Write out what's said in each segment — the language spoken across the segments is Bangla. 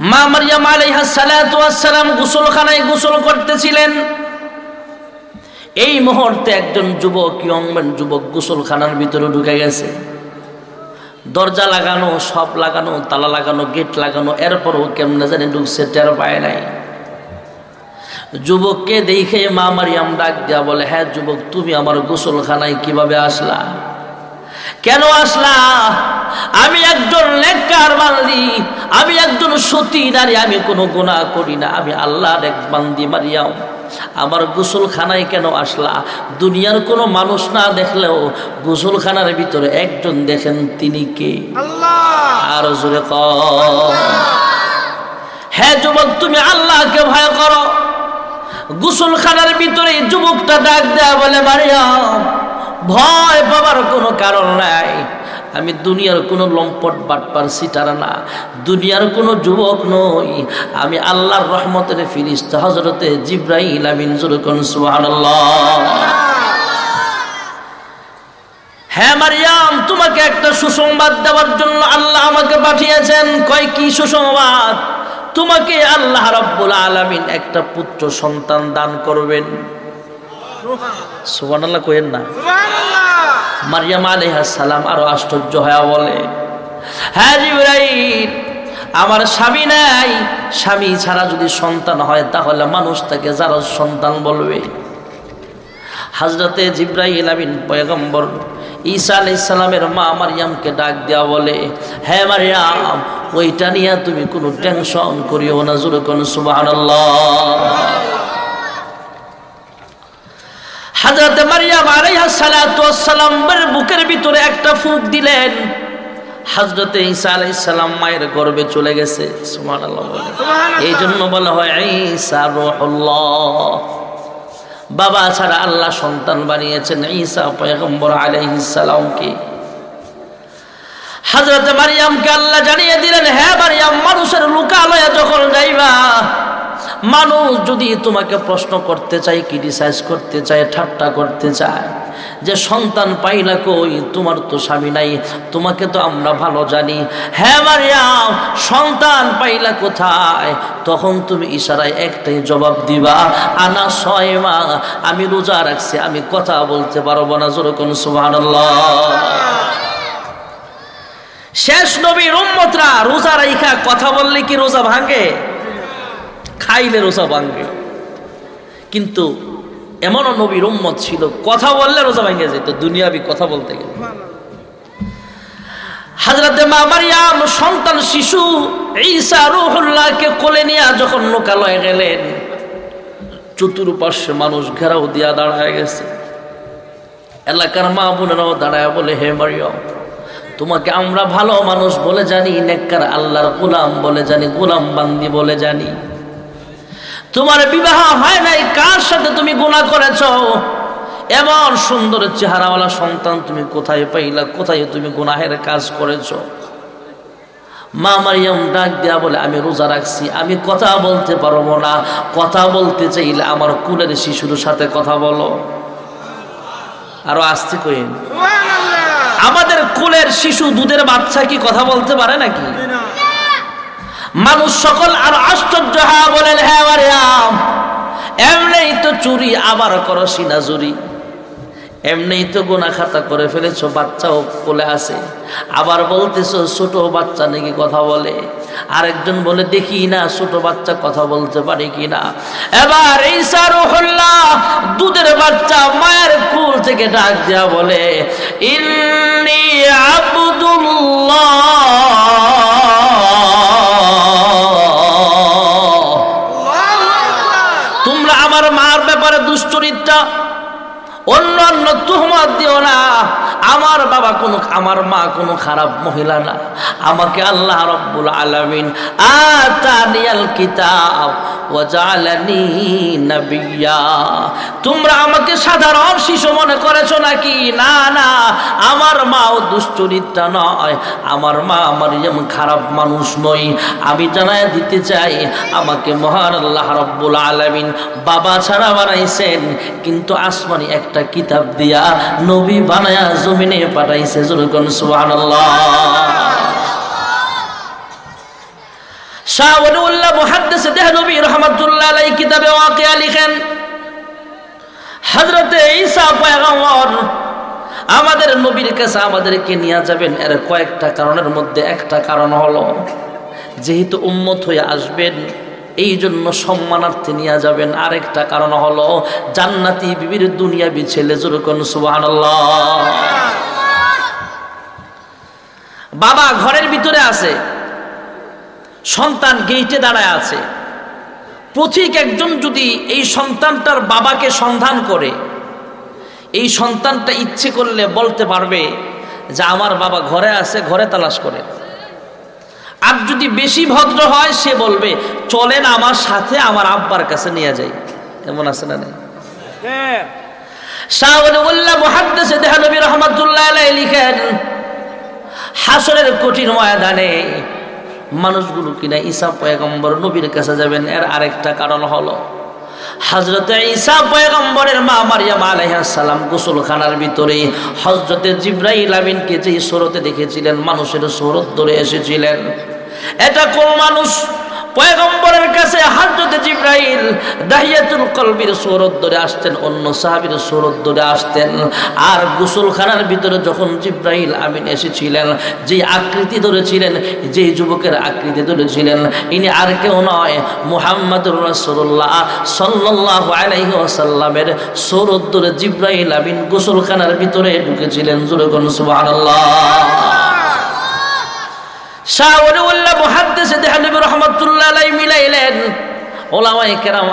মা মারিয়াম আলাইহা সালাম গোসলখানায় গোসল করতেছিলেন। এই মুহূর্তে একজন যুবক ইয়ংম্যান যুবক গোসলখানার ভিতরে ঢুকে গেছে। দরজা লাগানো, সব লাগানো, তালা লাগানো, গেট লাগানো, এরপরও কেমনে জানি ঢুকছে, টের পায় নাই। যুবককে দেখে মা মারিয়াম ডাক দেয়া বলে হ্যাঁ যুবক, তুমি আমার গোসলখানায় কীভাবে আসলা? কেন আসলা? আমি একজন লেখার বান্দি আমি একজন সতী নারী আমি কোনো গুণা করি না আমি আল্লাহর এক বান্দি মারিয়াম। আমার গোসলখানায় কেন আসলা? দুনিয়ার কোনো মানুষ না দেখলেও গোসলখানার ভিতরে একজন দেখেন তিনি কে? আর জোরে ক। হ্যাঁ যুবক তুমি আল্লাহকে ভয় করো। গোসলখানার ভিতরে যুবকটা ডাক দেয়া বলে মারিয়াম ভয় পাবার কোনো কারণ নাই। আমি দুনিয়ার কোনো লম্পট বাটপার সিটার না। দুনিয়ার কোনো যুবক নই। আমি আল্লাহর রহমতের ফিরিস্ত হজরতে জিব্রাহিল আমিন জুরকন সুবহানাল্লাহ। হ্যাঁ মারিয়াম, তোমাকে একটা সুসংবাদ দেওয়ার জন্য আল্লাহ আমাকে পাঠিয়েছেন। কয় কি সুসংবাদ? তোমাকে আল্লাহ রাব্বুল আলামিন একটা পুত্র সন্তান দান করবেন। সুবহানাল্লাহ কইেন না। মারিয়াম আলাইহিস সালাম আরও আশ্চর্য হয়ে বলে হ্যাঁ জিবরাইল আমার স্বামী নাই। স্বামী ছাড়া যদি সন্তান হয় তাহলে মানুষ তাকে যারা সন্তান বলবে। হাজরতে জিব্রাহিল আমিন পয়গম্বর ঈসা আলাইসালামের মা মারিয়ামকে ডাক দেওয়া বলে হ্যাঁ মারিয়াম ওইটা নিয়ে তুমি কোনো টেনশন করিও না জোরে কোন সুবাহ হাজরতে মারিয়াম আলাইহা সালামের বুকের ভিতরে একটা ফুক দিলেন। হাজরতে ঈসা আলাইসালাম মায়ের গর্বে চলে গেছে। এই জন্য বলা হয় ঈসা রুহুল্লাহ। বাবা ছাড়া আল্লাহ সন্তান বানিয়েছেন ঈসা পয়গম্বর আলাইহিসসালামকে হযরত মারিয়ামকে আল্লাহ জানিয়ে দিলেন হ্যাঁ মারিয়াম মানুষের লোকালয়ে যখন যাইবা মানুষ যদি তোমাকে প্রশ্ন করতে চায় ক্রিটিসাইজ করতে চায়, ঠাট্টা করতে চায়, যে সন্তান পাইলা কই, তোমার তো স্বামী নাই, তোমাকে তো আমরা ভালো জানি। হ্যাঁ মারিয়াম, সন্তান পাইলা কোথায়? তখন তুমি ইশারায় একটাই জবাব দিবা, আনা ছয় মা, আমি রোজা রাখছি, আমি কথা বলতে পারব না যেরকম সুবহানাল্লাহ। শেষ নবীর রোজা রাইখা, কথা বললে কি রোজা ভাঙে? খাইলে রোজা ভাঙবে কিন্তু এমনও নবীর উম্মত ছিল, কথা বললে রোজা ভেঙে যেত, দুনিয়াবি কথা বলতে গেলে। হাজরাতে মা মারিয়াম, সন্তান, শিশু, ঈসা রুহুল্লাহকে কোলে নিয়ে যখন লোকালয়ে গেলেন, চতুর্পার্শ্বে মানুষ ঘেরাও দিয়া দাঁড়ায় গেছে। এলাকার মা বোনেরাও দাঁড়ায় বলে, হে মারিয়াম, তোমাকে আমরা ভালো মানুষ বলে জানি, নেককার আল্লাহর গোলাম বলে জানি গোলাম বান্দি বলে জানি। তোমার বিবাহ হয় নাই কার সাথে তুমি গুণা করেছ? এমন সুন্দর চেহারাওয়ালা সন্তান তুমি কোথায় পাইলা কোথায় তুমি গুনাহের কাজ করেছ? মা মারিয়াম ডাক দেয়া বলে আমি রোজা রাখছি আমি কথা বলতে পারব না কথা বলতে চাইলে আমার কুলের শিশুর সাথে কথা বলো। আরও আসতে কইন আমাদের কুলের শিশু দুধের বাচ্চা কি কথা বলতে পারে নাকি? মানুষ সকল আর আশ্চর্য হ্যাঁ বলেন হ্যাঁ এমনি তো চুরি, আবার করো সিনা চুরি এমনি তো গোনা খাতা করে ফেলেছো, বাচ্চাও কোলে আসে আবার বলতেছো, ছোট বাচ্চা নাকি কথা বলে। আরেকজন বলে, দেখি না, ছোট বাচ্চা কথা বলতে পারে কি না? এবার এই সারুহল্লা দুধের বাচ্চা মায়ের কুল থেকে ডাক দেওয়া বলে, ইন্নি আবদুল্লাহ দুশ্চরিত্রা অন্য অন্য তুহমাত দিও না। আমার বাবা কোনো, আমার মা কোনো খারাপ মহিলা না। আমাকে আল্লাহ রব্বুল আলামিন আতানিয়াল কিতাব ওয়াজালানি নবিয়্যা তোমরা আমাকে সাধারণ শিশু মনে করেছ নাকি? না না। আমার মাও দুশ্চরিত্রা নয়। আমার মা আমার যেমন খারাপ মানুষ নই। আমি জানায় দিতে চাই, আমাকে মহান আল্লাহ রব্বুল আলামিন বাবা ছাড়া বানাইছেন, কিন্তু আসমানি একটা কিতাব দিয়া নবী বানায়া জমিনে পাঠাইছে যেরকম সুবহানাল্লাহ। আমাদের নবীর কাছে আমাদেরকে নিয়ে যাবেন। এর কয়েকটা কারণের মধ্যে একটা কারণ হলো, যেহেতু উম্মত হয়ে আসবেন এই জন্য সম্মানার্থে নিয়ে যাবেন। আরেকটা কারণ হলো, জান্নাতি বিবির দুনিয়া বিছেলে যেরকম সুবহানাল্লাহ। বাবা ঘরের ভিতরে আছে, সন্তান গেইটে দাঁড়ায় আছে। পথিক একজন যদি এই সন্তানটার বাবাকে সন্ধান করে, এই সন্তানটা ইচ্ছে করলে বলতে পারবে যে, আমার বাবা ঘরে আছে, ঘরে তালাশ করে। আর যদি বেশি ভদ্র হয় সে বলবে চলেন আমার সাথে আমার আব্বার কাছে নিয়ে যাই। এমন আছে না নেই? শাহুল্লাহ মহাদ্দেশে দেহানবী রহমতুল্লাহ লিখেন হাসরের কঠিন ময়দানে মানুষগুলো কিনা ঈসা পয়গম্বর নবীর কাছে যাবেন? এর আরেকটা কারণ হলো হজরতে ঈসা পয়গম্বরের মা মারিয়াম আলাইহাসালাম গোসলখানার ভিতরে হজরতে জিব্রাইল আমিনকে যেই সুরতে দেখেছিলেন, মানুষের সুরত ধরে এসেছিলেন। এটা কোন মানুষ? পয়গম্বরের কাছে হাজরতে জিব্রাইল দাহিয়াতুল কলবির সৌরত ধরে আসতেন, অন্য সাহাবির সৌরত ধরে আসতেন। আর গোসলখানার ভিতরে যখন জিব্রাইল আমিন এসেছিলেন, যে আকৃতি ধরেছিলেন, যে যুবকের আকৃতি ধরেছিলেন, ইনি আর কেউ নয়, মুহাম্মদুর রাসূলুল্লাহ সাল্লাল্লাহু আলাইহি ওয়াসাল্লামের সৌরত ধরে জিব্রাইল আমিন গোসলখানার ভিতরে ঢুকেছিলেন। জোরে কোন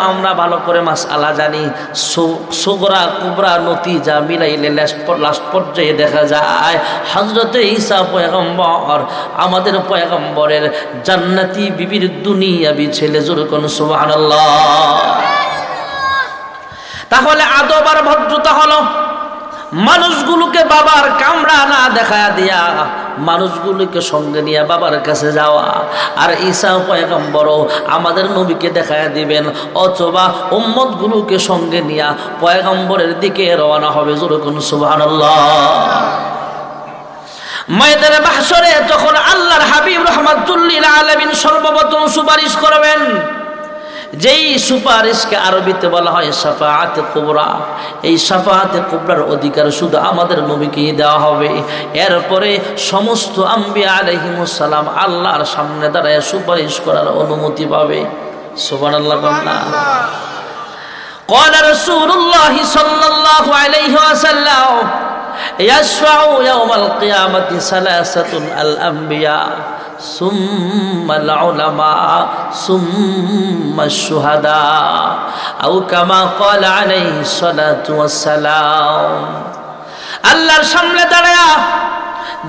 আমরা ভালো করে মাস আলা জানি সুগরা, কুবরা নতি যা মিলাইলে লাস্ট পর্যায়ে দেখা যায় হজরতে ঈসা পয়গম্বর, আমাদের পয়গম্বরের জান্নাতি বিবির দুনিয়াবি ছেলে জোরকন সুবহানাল্লাহ। তাহলে আদব আর ভদ্রতা হলো মানুষগুলোকে বাবার কামড়া না দেখা দিয়া মানুষগুলোকে সঙ্গে নিয়ে বাবার কাছে যাওয়া। আর ঈসা পয়গম্বরও আমাদের নবীকে দেখা দিবেন, অথবা উম্মতগুলোকে সঙ্গে নিয়ে পয়গম্বরের দিকে রওনা হবে। যেরকম সুবহানাল্লাহ। ময়দানে বাহসরে তখন আল্লাহর হাবিব রহমাতুল্লিল আলমিন সর্বপ্রথম সুপারিশ করবেন যেই সুপারিশকে আরবিতে বলা হয় সাফাহাতে কুবরা এই সাফাহাতে কুবরার অধিকার শুধু আমাদের নবীকেই দেওয়া হবে এরপরে সমস্ত আম্বিয়া আলহিমুসালাম আল্লাহর সামনে দাঁড়ায় সুপারিশ করার অনুমতি পাবে সুবান আল্লাহ قال رسول الله صلى الله عليه وسلم يشفع يوم القيامة ثلاثة الأنبياء ثم العلماء ثم الشهداء أو كما قال عليه الصلاة والسلام আল্লাহর সামনে দাঁড়ায়া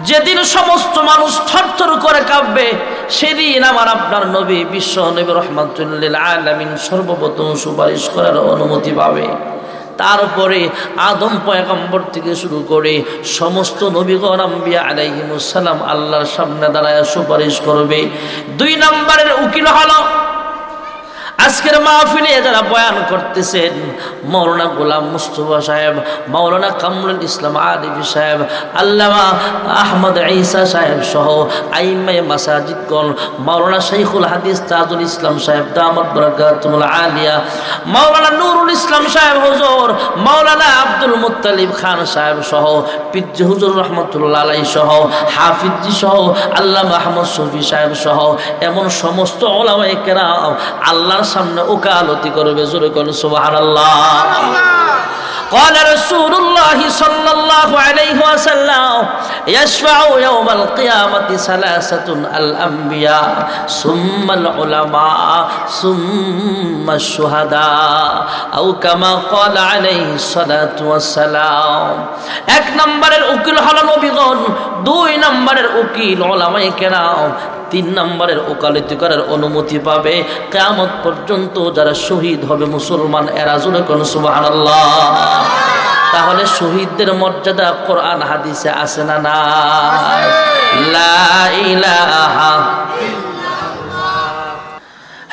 যেদিন সমস্ত মানুষ থরথর করে কাঁপবে সেদিন আমার আপনার নবী বিশ্ব নবী রহমতুল্লিল আলমিন সর্বপ্রথম সুপারিশ করার অনুমতি পাবে তারপরে আদম পয়গম্বর থেকে শুরু করে সমস্ত নবীগণ আম্বিয়া আলাইহিমুসালাম আল্লাহর সামনে দাঁড়ায় সুপারিশ করবে। দুই নম্বরের উকিল হলো আজকের মাহফিলে যারা বয়ান করতেছেন, মৌলানা গোলাম মুস্তফা সাহেব, মৌলানা কামরুল ইসলাম আদিবি সাহেব, আল্লামা আহমদ ঈসা সাহেব সহ আইমাই মাসাজিদগণ, মৌলানা শৈখুল হাদিস তাজুল ইসলাম সাহেব দামদ বরকাতুল আলিয়া, মৌলানা নুরুল ইসলাম সাহেব হুজুর, মৌলানা আব্দুল মুত্তালিব খান সাহেব সহ পিজ্জি হুজুর রহমতুল্লাহ আলাই সহ, হাফিজি সহ, আল্লামা আহমদ শফি সাহেব সহ, এমন সমস্ত ওলামাই কেরাম আল্লাহর সামনে ওকালতি করবে জোরে কোন সুবহানাল্লাহ قال رسول الله صلى الله عليه وسلم يشفع يوم القيامة ثلاثة الأنبياء ثم العلماء ثم الشهداء أو كما قال عليه الصلاة والسلام এক নম্বরের উকিল হলো নবীগণ দুই নম্বরের উকিল ওলামাই কেরাম তিন নম্বরের ওকালতি করার অনুমতি পাবে। কেয়ামত পর্যন্ত যারা শহীদ হবে মুসলমান, এরা জুড়ে কোন সুবহানাল্লাহ। তাহলে শহীদদের মর্যাদা কোরআন, হাদিসে আছে না না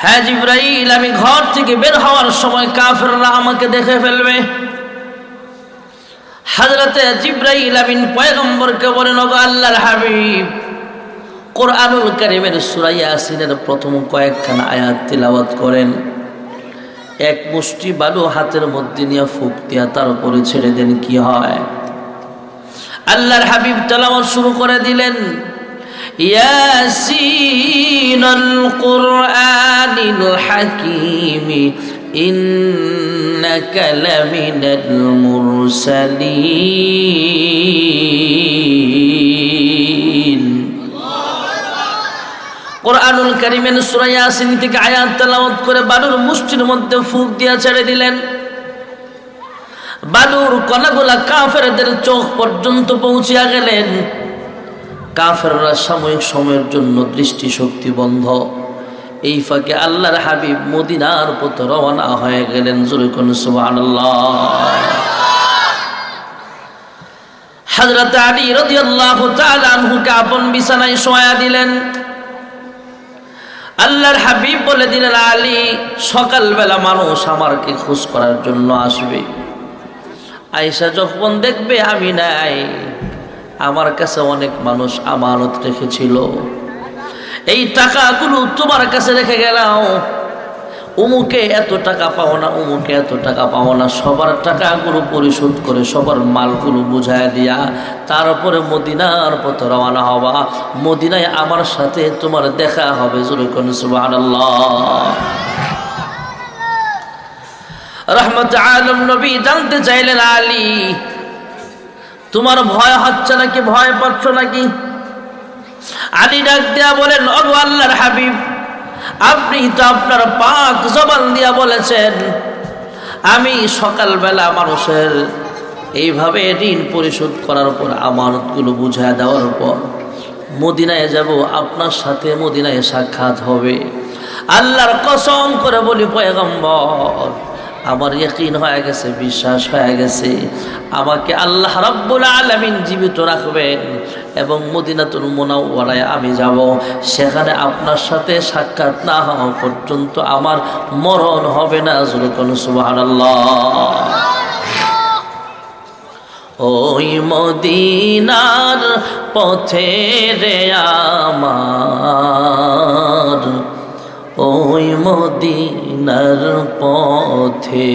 হ্যাঁ জিব্রাইল, আমি ঘর থেকে বের হওয়ার সময় কাফেররা আমাকে দেখে ফেলবে। হাজরতে জিব্রাইল আমিন পয়গম্বরকে বলেন আল্লাহর হাবিব কোরআনুল কারিমের সুরাই আসিনের প্রথম কয়েকখানা আয়াত তিলাওয়াত করেন। এক মুষ্টি বালু হাতের মধ্যে নিয়ে ফুক দিয়া তার উপরে ছেড়ে দেন, কি হয়? আল্লাহর হাবিব তেলাওয়াত শুরু করে দিলেন হাকীম, ইন্নাকা লামিনাল মুরসালিন। কোরআনুল কারিমের সূরা ইয়াসিন থেকে আয়াত তেলাওয়াত করে বালুর মুষ্টির মধ্যে ফুক দিয়া ছেড়ে দিলেন। বালুর কণাগুলা কাফেরদের চোখ পর্যন্ত পৌঁছিয়া গেলেন। কাফেররা সাময়িক সময়ের জন্য দৃষ্টিশক্তি বন্ধ। এই ফাঁকে আল্লাহর হাবিব মদিনার পথে রওনা হয়ে গেলেন। জুরুকুন সুবহানাল্লাহ। হযরত আলী রাদিয়াল্লাহু তাআলা আনহুকে আপন বিছানায় শোয়া দিলেন। আল্লাহর হাবিব বলে দিলেন, আলী, সকালবেলা মানুষ আমারকে খোঁজ করার জন্য আসবে। আয়সা যখন দেখবে, আমি নাই। আমার কাছে অনেক মানুষ আমানত রেখেছিল। এই টাকাগুলো তোমার কাছে রেখে গেলাম। উমুকে এত টাকা পাও না, উমুকে এত টাকা পাও না। সবার টাকাগুলো পরিশোধ করে সবার মালগুলো বুঝায় দিয়া তারপরে মদিনার পথে রওনা হবা মদিনায় আমার সাথে তোমার দেখা হবে রহমত আলম নবী জানতে চাইলেন, আলী, তোমার ভয় হচ্ছে নাকি, ভয় পাচ্ছ নাকি? আলী ডাক দিয়া বলেন, অগো আল্লাহর হাবিব আপনি তো আপনার পাক জবান দিয়া বলেছেন, আমি সকালবেলা মানুষের এইভাবে ঋণ পরিশোধ করার পর, আমানতগুলো বুঝায় দেওয়ার পর, মদিনায় যাব, আপনার সাথে মদিনায় সাক্ষাৎ হবে। আল্লাহর কসম করে বলি, পয়গম্বর, আমার ইয়কিন হয়ে গেছে, বিশ্বাস হয়ে গেছে। আমাকে আল্লাহ রাব্বুল আলামিন জীবিত রাখবেন। এবং মদিনাতুল মুনাওয়ারায় আমি যাব। সেখানে আপনার সাথে সাক্ষাৎ না হওয়া পর্যন্ত আমার মরণ হবে না। জুরুকুন সুবহানাল্লাহ। ওই মদিনার পথে রে আমার, ওই মদিনার পথে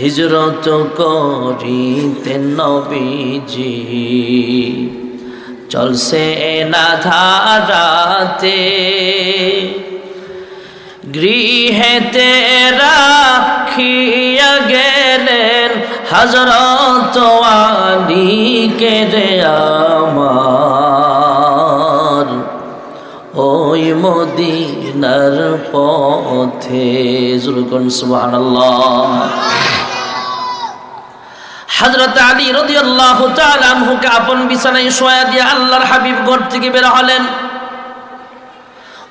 হিজরত করিতে নবীজি। চলছে না ধারাতে গৃহেতে রাখিয়া গেলেন হজরত আলীকে রে আমার। ওই মদিনার পথে জুরুকন সুবহানাল্লাহ। হযরত আলী রাদিয়াল্লাহু তাআলা আনহুকে আপন বিছানায় শোয়া দিয়ে আল্লাহর হাবিব ঘর থেকে বের হলেন।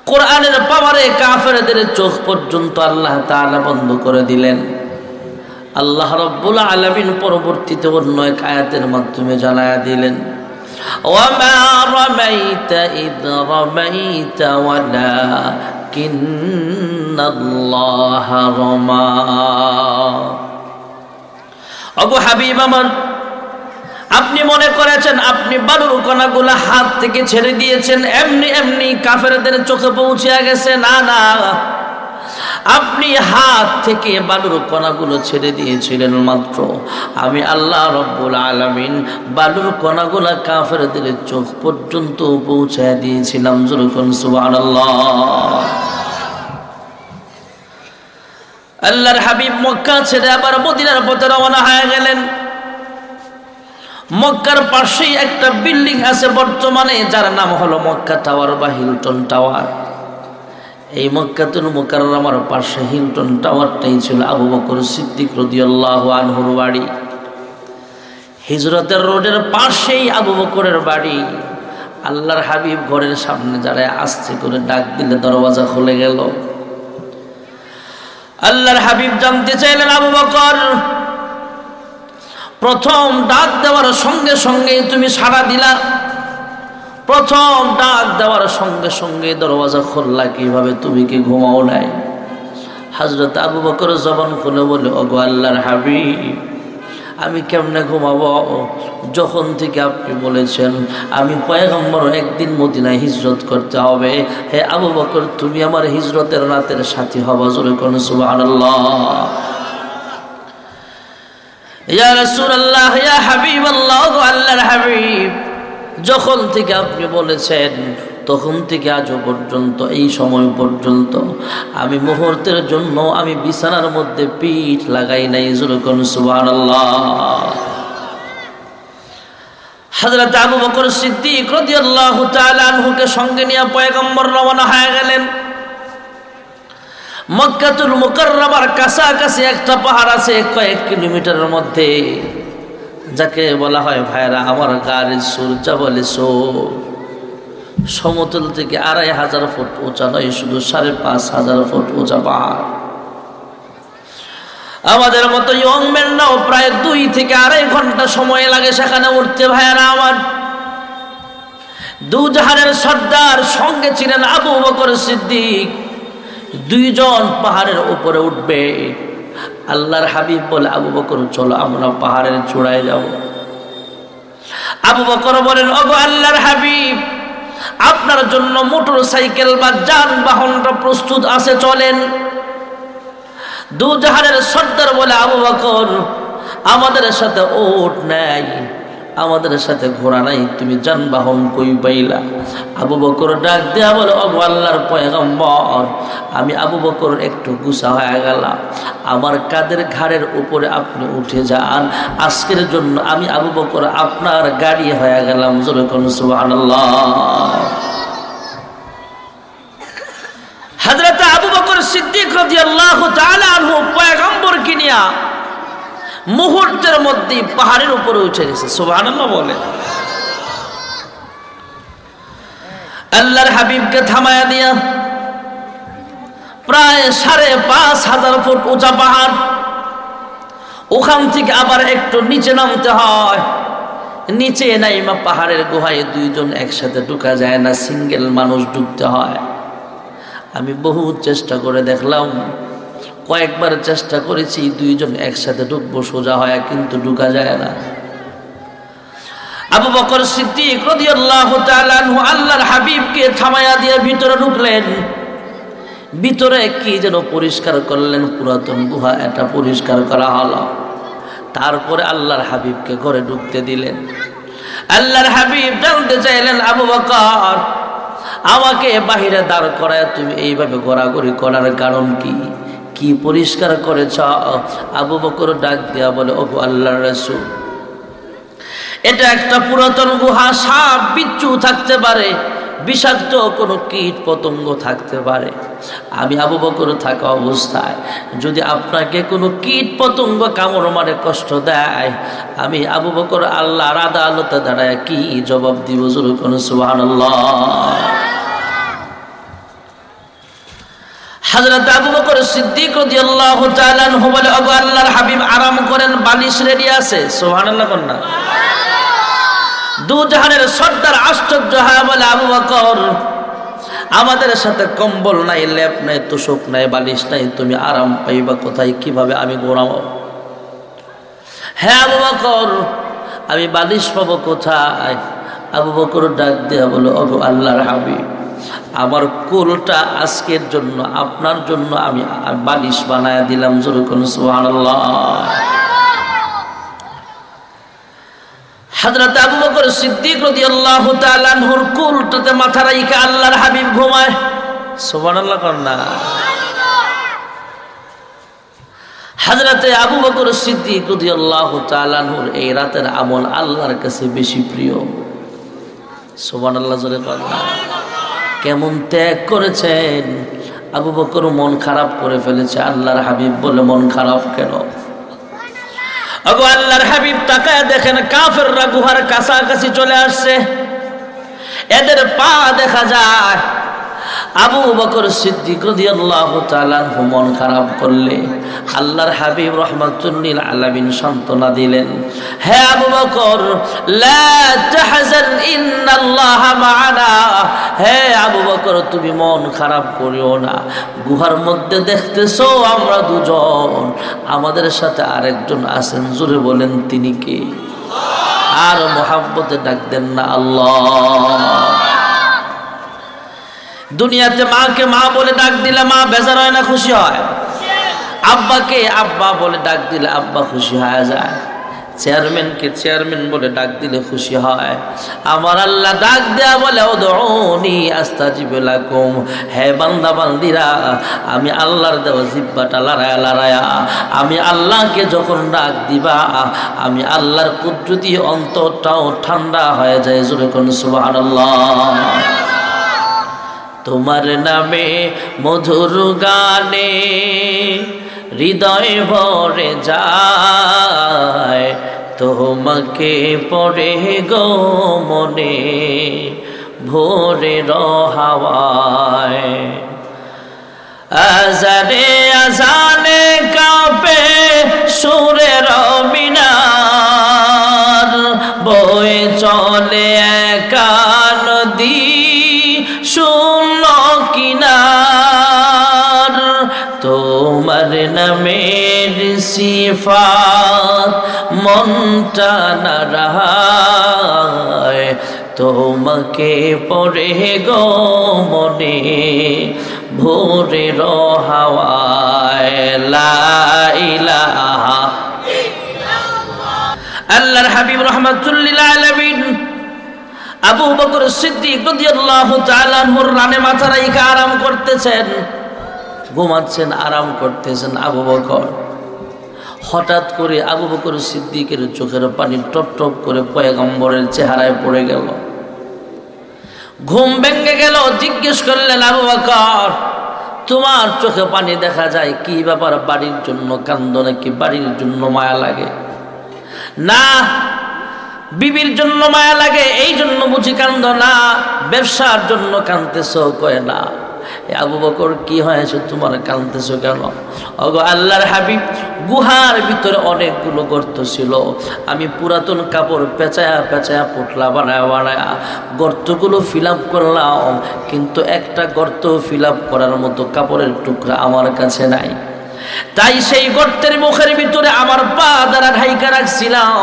কোরআনের পাওয়ারে কাফেরদের চোখ পর্যন্ত আল্লাহ তাআলা বন্ধ করে দিলেন। আল্লাহ রব্বুল আলামিন পরবর্তীতে অন্য এক আয়াতের মাধ্যমে জানায়া দিলেন وما رميت إذ رميت ولكن الله رمى আবু হাবিব আমার আপনি মনে করেছেন আপনি বালুর কণাগুলো হাত থেকে ছেড়ে দিয়েছেন এমনি এমনি কাফেরদের চোখে পৌঁছে গেছে না না আপনি হাত থেকে বালুর কণাগুলো ছেড়ে দিয়েছিলেন মাত্র। আমি আল্লাহ রব্বুল আলমিন বালুর কণাগুলা কাফেরদের চোখ পর্যন্ত পৌঁছায় দিয়েছিলাম যেরকম সুবাহ আল্লাহর হাবিব মক্কা ছেড়ে আবার মদিনার পথে রওনা হয়ে গেলেন। মক্কার পাশেই একটা বিল্ডিং আছে বর্তমানে, যার নাম হলো মক্কা টাওয়ার বা হিলটন টাওয়ার। এই মক্কাতুল মুকাররমার পাশে হিলটন টাওয়ারটাই ছিল আবু বকর সিদ্দিক রদিয়াল্লাহু আনহুর বাড়ি। হিজরতের রোডের পাশেই আবু বকরের বাড়ি। আল্লাহর হাবিব ঘরের সামনে যারা আসছে করে ডাক দিলে দরওয়াজা খুলে গেল। আল্লাহর হাবিব জানতে চাইলেন, আবু বকর, প্রথম ডাক দেওয়ার সঙ্গে সঙ্গে তুমি সাড়া দিলা। প্রথম ডাক দেওয়ার সঙ্গে সঙ্গে দরওয়াজা খুললা, কীভাবে তুমি কি ঘুমাও নাই? হাজরত আবু বকর জবান খুলে বলে অগো আল্লাহর হাবিব, আমি কেমনে ঘুমাবো? যখন থেকে আপনি বলেছেন, আমি পয়গম্বর একদিন মদিনায় হিজরত করতে হবে। হে আবু বকর, তুমি আমার হিজরতের রাতের সাথী হবা জোরে কোন সুবহানাল্লাহ। ইয়া রাসূলুল্লাহ, ইয়া হাবিবাল্লাহ আল্লাহর হাবিব যখন থেকে আপনি বলেছেন, তখন থেকে আজও পর্যন্ত, এই সময় পর্যন্ত, আমি মুহূর্তের জন্য, আমি বিছানার মধ্যে পিঠ লাগাই নাই যেরকম সুবাহ হজরত আবু বকর সিদ্দিক রাদিয়াল্লাহু তাআলা আনহুকে সঙ্গে নিয়ে পয়গম্বর রওনা হয়ে গেলেন। মক্কাতুল মুকাররমার কাছাকাছি একটা পাহাড় আছে, কয়েক কিলোমিটারের মধ্যে। যাকে বলা হয় ভাইরা আমার গাড়ির সূর্যা বলে সোর সমতল থেকে আড়াই হাজার ফুট উঁচা নয়, শুধু সাড়ে পাঁচ হাজার ফুট উঁচা পাহাড়। আমাদের মতো ইয়ং ম্যানরাও প্রায় দুই থেকে আড়াই ঘণ্টা সময় লাগে সেখানে উঠতে, ভাইয়ারা, আমার দুজাহানের সর্দার সঙ্গে ছিলেন আবু বকর সিদ্দিক। দুইজন পাহাড়ের উপরে উঠবে। আল্লাহর হাবিব বলে, আবু বকর, চলো আমরা পাহাড়ের চূড়ায় যাব। আবু বকর বলেন, ওগো আল্লাহর হাবিব, আপনার জন্য মোটর সাইকেল বা যানবাহনটা প্রস্তুত আছে, চলেন। দুজাহানের সর্দার বলে, আবু বকর, আমাদের সাথে ওট নাই। আমাদের সাথে ঘোরা নাই, তুমি যানবাহন কই পাইলা। আবু বকর ডাক দেয়া বলে অবু আল্লাহর পয়গম্বর, আমি আবু বকর একটু গুছা হয়ে গেলাম। আমার কাদের ঘাড়ের উপরে আপনি উঠে যান। আজকের জন্য আমি আবু বকর আপনার গাড়ি হয়ে গেলাম। যেরকম সুবহানাল্লাহ। হযরত আবু বকর সিদ্দিক রাদিয়াল্লাহু তাআলা আনহু পয়গম্বরকে নিয়া মুহূর্তের মধ্যেই পাহাড়ের উপরে উঠে গেছে। সুবহানাল্লাহ বলে। আল্লাহর হাবিবকে থামায়া দিয়া প্রায় সাড়ে পাঁচ হাজার ফুট উঁচা পাহাড়, ওখান থেকে আবার একটু নিচে নামতে হয়। নিচে নাইমা পাহাড়ের গুহায় দুইজন একসাথে ঢুকা যায় না, সিঙ্গেল মানুষ ঢুকতে হয়। আমি বহু চেষ্টা করে দেখলাম কয়েকবার চেষ্টা করেছি, দুইজন একসাথে ঢুকবো, সোজা হয়, কিন্তু ঢুকা যায় না। আবু বকর সিদ্দিক রাদিয়াল্লাহু তাআলা আল্লাহর হাবিবকে থামায়া দিয়ে ভিতরে ঢুকলেন। ভিতরে কি যেন পরিষ্কার করলেন, পুরাতন গুহা এটা পরিষ্কার করা হলো। তারপরে আল্লাহর হাবিবকে ঘরে ঢুকতে দিলেন। আল্লাহর হাবিব জানতে চাইলেন, আবু বকর, আমাকে বাহিরে দাঁড় করায় তুমি এইভাবে ঘোরাঘুরি করার কারণ কি? কি পরিষ্কার করেছ? আবু বকর ডাক দেয়া বলে, ওগো আল্লাহর রাসূল, এটা একটা পুরাতন গুহা, সাপ, বিচ্ছু থাকতে পারে, বিষাক্ত কোনো কীট পতঙ্গ থাকতে পারে। আমি আবু বকর থাকা অবস্থায়, যদি আপনাকে কোনো কীট পতঙ্গ কামড় মারে কষ্ট দেয়, আমি আবু বকর আল্লাহ রাদা আলোতে দাঁড়ায় কি জবাব দিব? জোর কোনো সুহান হাজরত আবু বকর সিদ্দিক রাদিয়াল্লাহু তাআলা আনহু বলে ওগো আল্লাহর হাবিব আরাম করেন, বালিশ রেডি আছে? সুবহানাল্লাহ কন্যা দু জাহানের সর্দার আশ্চর্য হয়, বলে, আবু বকর, আমাদের সাথে কম্বল নাই, লেপ নাই, তোষক নাই, বালিশ নাই, তুমি আরাম পাইবা কোথায়? কীভাবে আমি ঘোরাবো? হ্যাঁ আবু বকর, আমি বালিশ পাবো কোথায়? আবু বকর ডাক দেয়া বলো, অগো আল্লাহর হাবিব আমার কোলটা আজকের জন্য, আপনার জন্য আমি বালিশ বানায় দিলাম হযরত আবু বকর সিদ্দিক কুলটাতে মাথা আল্লাহর হাবিব ঘুমায়। সুবহানাল্লাহ কন্না হযরতে আবু বকর সিদ্দিক রাদিয়াল্লাহু তাআলা আনহুর এই রাতের আমল আল্লাহর কাছে বেশি প্রিয়। সুবহানাল্লাহ জোরে কন্না কেমন ত্যাগ করেছেন? আবু বকর মন খারাপ করে ফেলেছে, আল্লাহর হাবিব বলে, মন খারাপ কেন? আবু আল্লাহর হাবিব তাকায় দেখেন, কাফেররা গুহার কাছাকাছি চলে আসছে। এদের পা দেখা যায় আবু বকর সিদ্দিক মন খারাপ করলে আল্লাহর হাবিব রহমাতুল্লিল আলামিন সান্ত্বনা দিলেন, হে আবু বকর হে আবু বকর, তুমি মন খারাপ করিও না। গুহার মধ্যে দেখতেছো আমরা দুজন। আমাদের সাথে আরেকজন আছেন, জোরে বলেন তিনি কে? আর মোহাব্বতে ডাক দেন না আল্লাহ। দুনিয়াতে মাকে মা বলে ডাক দিলে মা বেজার হয় না, খুশি হয়? আব্বাকে আব্বা বলে ডাক দিলে আব্বা খুশি হয়ে যায়। চেয়ারম্যানকে চেয়ারম্যান বলে ডাক দিলে খুশি হয়। আমার আল্লাহ ডাক দেয়া বলে ও দৌনি আস্তা জিবেলাকুম হে বান্দা বান্দিরা, আমি আল্লাহর দেওয়া জিব্বাটা লড়ায়া লড়ায়া। আমি আল্লাহকে যখন ডাক দিবা, আমি আল্লাহর কুদরতি অন্তরটাও ঠান্ডা হয়ে যায়, জোরে কোন সুবাহ তোমার নামে মধুর গানে হৃদয় ভরে যায়। তোমাকে পড়ে গো মনে ভোরে রহাওয়ায়। আজানে কাপে সুরের মিনার, বয়ে চলে তোমার নামের সিফাত মনটা রাহায় তোমাকে পরে গো মনে ভোরে রহাওয়ায়। লা ইলাহা আল্লাহর হাবিব রহমাতুল্লিল আবু বকর সিদ্দিক রাদিয়াল্লাহু রানে মাথা রাইখা আরাম করতেছেন। ঘুমাচ্ছেন, আরাম করতেছেন আবু বকর। হঠাৎ করে আবু বকর সিদ্দিকের চোখের পানি টপ টপ করে পয়গম্বরের চেহারায় পড়ে গেল। ঘুম ভেঙে গেল, জিজ্ঞেস করলেন, আবু বকর, তোমার চোখে পানি দেখা যায় কি ব্যাপার? বাড়ির জন্য কান্দ নাকি? বাড়ির জন্য মায়া লাগে? না, বিবির জন্য মায়া লাগে, এই জন্য বুঝি কান্দ না, ব্যবসার জন্য কান্দতেছ কয় না। আবু বকর কি হয়েছে তোমার কাঁদতেছো কেন? অগো আল্লাহর হাবিব, গুহার ভিতরে অনেকগুলো গর্ত ছিল। আমি পুরাতন কাপড় পেঁচায়া পেঁচায়া পুটলা বানায়া বানায়া গর্তগুলো ফিল করলাম, কিন্তু একটা গর্ত ফিল করার মতো কাপড়ের টুকরা আমার কাছে নাই। তাই সেই গর্তের মুখের ভিতরে আমার পা দ্বারা ঢাইকা রাখছিলাম।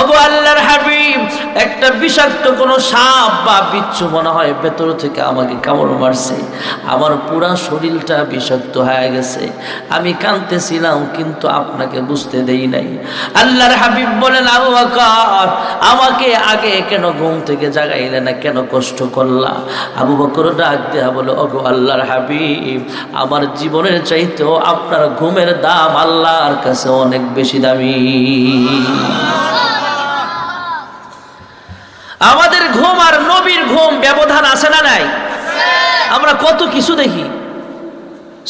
অগো আল্লাহর হাবিব, একটা বিষাক্ত কোনো সাপ বা বিচ্ছু মনে হয় ভেতর থেকে আমাকে কামড় মারছে। আমার পুরা শরীরটা বিষাক্ত হয়ে গেছে। আমি কাঁদতেছিলাম, কিন্তু আপনাকে বুঝতে দেই নাই। আল্লাহর হাবিব বলেন, আবু বকর, আমাকে আগে কেন ঘুম থেকে জাগাইলে না? কেন কষ্ট করলা? আবু বকর ডাক দেয়া বলে, অগো আল্লাহর হাবিব, আমার জীবনের চাইতেও আপনার ঘুমের দাম আল্লাহর কাছে অনেক বেশি দামি। আমাদের ঘুম আর নবীর ঘুম ব্যবধান আছে না নাই? আমরা কত কিছু দেখি।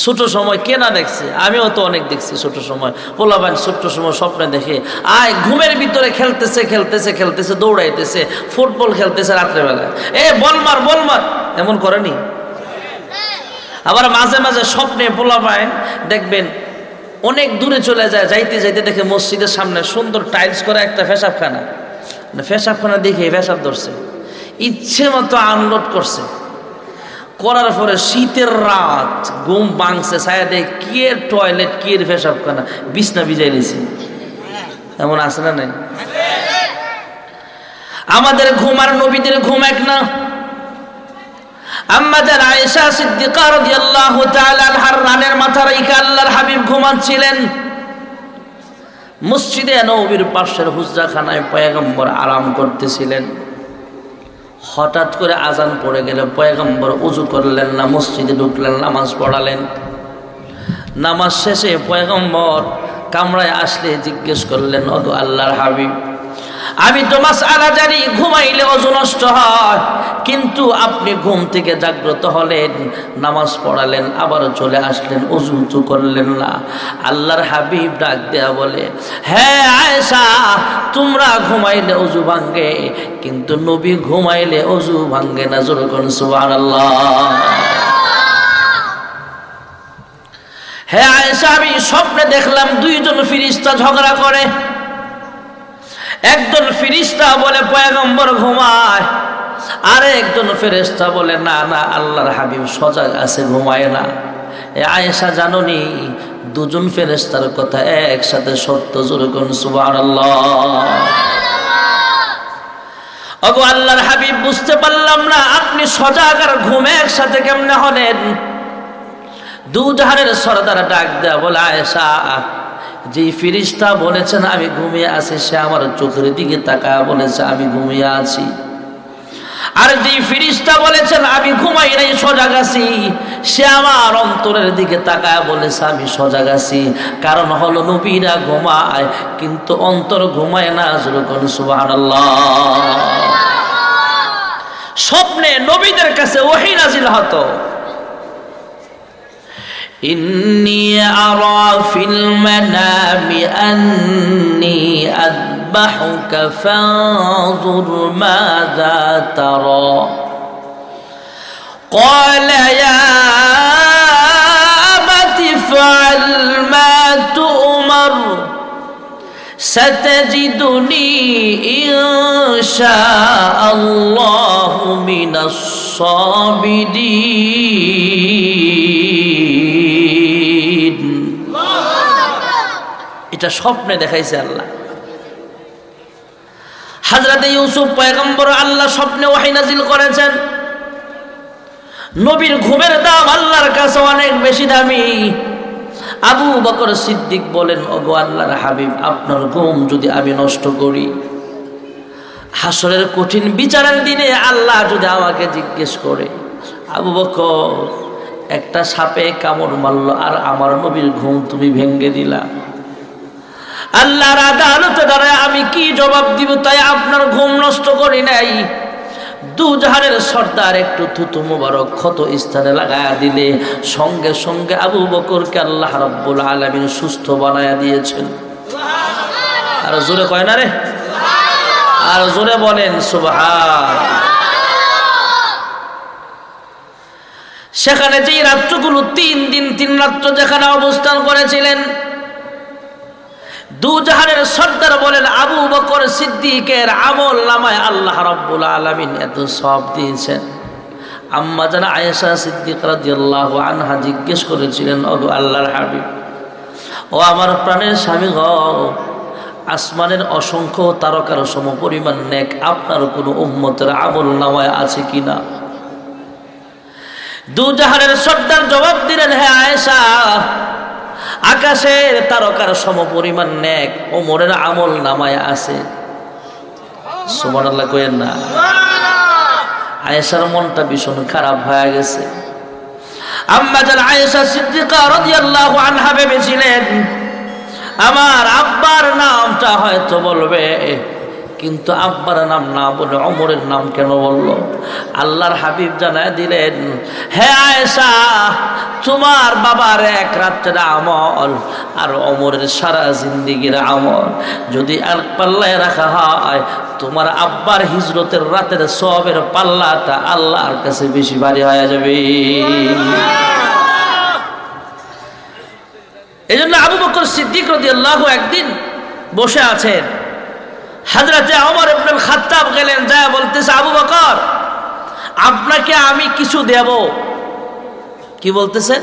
ছোট সময় কে না দেখছে, আমিও তো অনেক দেখছি ছোট সময়। পোলা পোলাবান ছোট্ট সময় স্বপ্নে দেখে, আয় ঘুমের ভিতরে খেলতেছে খেলতেছে খেলতেছে, দৌড়াইতেছে, ফুটবল খেলতেছে রাত্রেবেলা এ, বল মার বল মার। এমন করেনি? আবার মাঝে মাঝে স্বপ্নে পোলাবাইন দেখবেন অনেক দূরে চলে যায়, যাইতে যাইতে দেখে মসজিদের সামনে সুন্দর টাইলস করা একটা ফেসাবখানা। ফেসাবখানা দেখে ফেসাব ধরছে। ইচ্ছে মতো আনলোড করছে। করার পরে শীতের রাত, ঘুম বাংছে ছায়া দেয় টয়লেট কি ফেসাবখানা? বিছনা বিজাই নিছে এমন আছে না নাই? আমাদের ঘুম আর নবীদের ঘুম এক না। আম্মাজান আয়েশা সিদ্দিকা রাদিয়াল্লাহু তাআলা আনহার রানের মাথা রাইখা আল্লাহর হাবিব ঘুমাচ্ছিলেন। মসজিদে নবীর পাশের হুজরাখানায় পয়গম্বর আরাম করতেছিলেন। হঠাৎ করে আজান পড়ে গেলে পয়গম্বর উজু করলেন না, মসজিদে ঢুকলেন, নামাজ পড়ালেন। নামাজ শেষে পয়গম্বর কামরায় আসলে জিজ্ঞেস করলেন অগো আল্লাহর হাবিব আমি তো মাস আলা জানি, ঘুমাইলে অজু নষ্ট হয়। কিন্তু আপনি ঘুম থেকে জাগ্রত হলেন, নামাজ পড়ালেন আবারও চলে আসলেন, অজু উঁচু করলেন না। আল্লাহর হাবিব ডাক দেয়া বলে হ্যাঁ আয়সা তোমরা ঘুমাইলে অজু ভাঙ্গে, কিন্তু নবী ঘুমাইলে অজু ভাঙ্গে না, জোর করুন সুবহানাল্লাহ। হ্যাঁ আয়েশা, আমি স্বপ্নে দেখলাম দুইজন ফিরিস্তা ঝগড়া করে। একজন ফিরিস্তা বলে, পয়গম্বর, ঘুমায়। আরে একজন ফেরেস্তা বলে, না না, আল্লাহর হাবিব সজাগ আছে, ঘুমায় না। আয়েশা, জাননি, দুজন ফেরেস্তার কথা একসাথে সত্য জোরে কোন সুবাহ অগো, আল্লাহর হাবিব, বুঝতে পারলাম না, আপনি সজাগ আর ঘুমে একসাথে কেমনে হলেন? দুজাহারের সর্দার ডাক দেয়া বলে, আয়েশা যে ফিরিস্তা বলেছেন, আমি ঘুমিয়ে আছি সে আমার চোখের দিকে তাকায় বলেছে, আমি ঘুমিয়ে আছি। আর যে ফিরিস্তা বলেছেন, আমি ঘুমাই নাই, সজাগ আছি। সে আমার অন্তরের দিকে তাকায় বলেছে, আমি সজাগ আছি। কারণ হলো, নবীরা ঘুমায়, কিন্তু অন্তর ঘুমায় না যেরকম সুবাহ স্বপ্নে নবীদের কাছে ওহি নাজিল হতো। إني أرى في المنام أني أذبحك فانظر ماذا ترى. قال يا أبت افعل ما تؤمر ستجدني إن شاء الله من الصابرين. এটা স্বপ্নে দেখাইছে আল্লাহ। হাজরাতে ইউসুফ পয়গম্বর আল্লাহ স্বপ্নে ওয়াহি নাজিল করেছেন। নবীর ঘুমের দাম আল্লাহর কাছে অনেক বেশি দামি। আবু বকর সিদ্দিক বলেন, ওগো আল্লাহর হাবিব, আপনার ঘুম যদি আমি নষ্ট করি, হাসরের কঠিন বিচারের দিনে আল্লাহ যদি আমাকে জিজ্ঞেস করে, আবু বকর, একটা সাপে কামড় মারল আর আমার নবীর ঘুম তুমি ভেঙ্গে দিলা। আল্লাহর আদালতে দাঁড়ায় আমি কি জবাব দিব তাই আপনার ঘুম নষ্ট করি নাই? দুজাহারের সর্দার একটু থুতু মুবারক ক্ষত স্থানে লাগায়া দিলে সঙ্গে সঙ্গে আবু বকরকে আল্লাহ রব্বুল আলমিন সুস্থ বানায়া দিয়েছেন। আর জোরে কয় না রে? আর জোরে বলেন সুবহান সেখানে যেই রাত্রগুলো তিন দিন তিন রাত্র যেখানে অবস্থান করেছিলেন দুজাহানের সর্দার বলেন, আবু বকর সিদ্দিকের আমল নামায় আল্লাহ রব্বুল আলমিন এত সব দিয়েছেন। আম্মা জানা আয়েশা সিদ্দিক রাদিয়াল্লাহ আনহা জিজ্ঞেস করেছিলেন, ও আল্লাহর হাবিব, ও আমার প্রাণের স্বামী গ, আসমানের অসংখ্য তারকার সম পরিমাণ নেক আপনার কোনো উম্মতের আমল নামায় আছে কিনা? দুজাহানের সর্দার জবাব দিলেন হ্যাঁ আয়েশা আকাশের তারকার সম পরিমাণ নেক ওমরের আমল নামায় আছে। সুমান আল্লাহ কইেন না আয়েশার মনটা ভীষণ খারাপ হয়ে গেছে। আম্মা জান আয়েশা সিদ্দিকা রাদিয়াল্লাহু আনহা ভেবেছিলেন আমার আব্বার নামটা হয়তো বলবে কিন্তু আব্বার নাম না বলে অমরের নাম কেন বলল? আল্লাহর হাবিব জানায় দিলেন, হে আয়েশা, তোমার বাবার এক রাত্রের আমল আর অমরের সারা জিন্দিগির আমল যদি আর পাল্লায় রাখা হয়, তোমার আব্বার হিজরতের রাতের সবের পাল্লাটা আল্লাহর কাছে বেশি ভারী হয়ে যাবে। এই জন্য আবু বকর সিদ্দিক রদি আল্লাহ একদিন বসে আছেন। হাজরাতে আমার আপনার খাত্তাব গেলেন যা বলতেছে, আবু বকর, আপনাকে আমি কিছু দেব। কি বলতেছেন?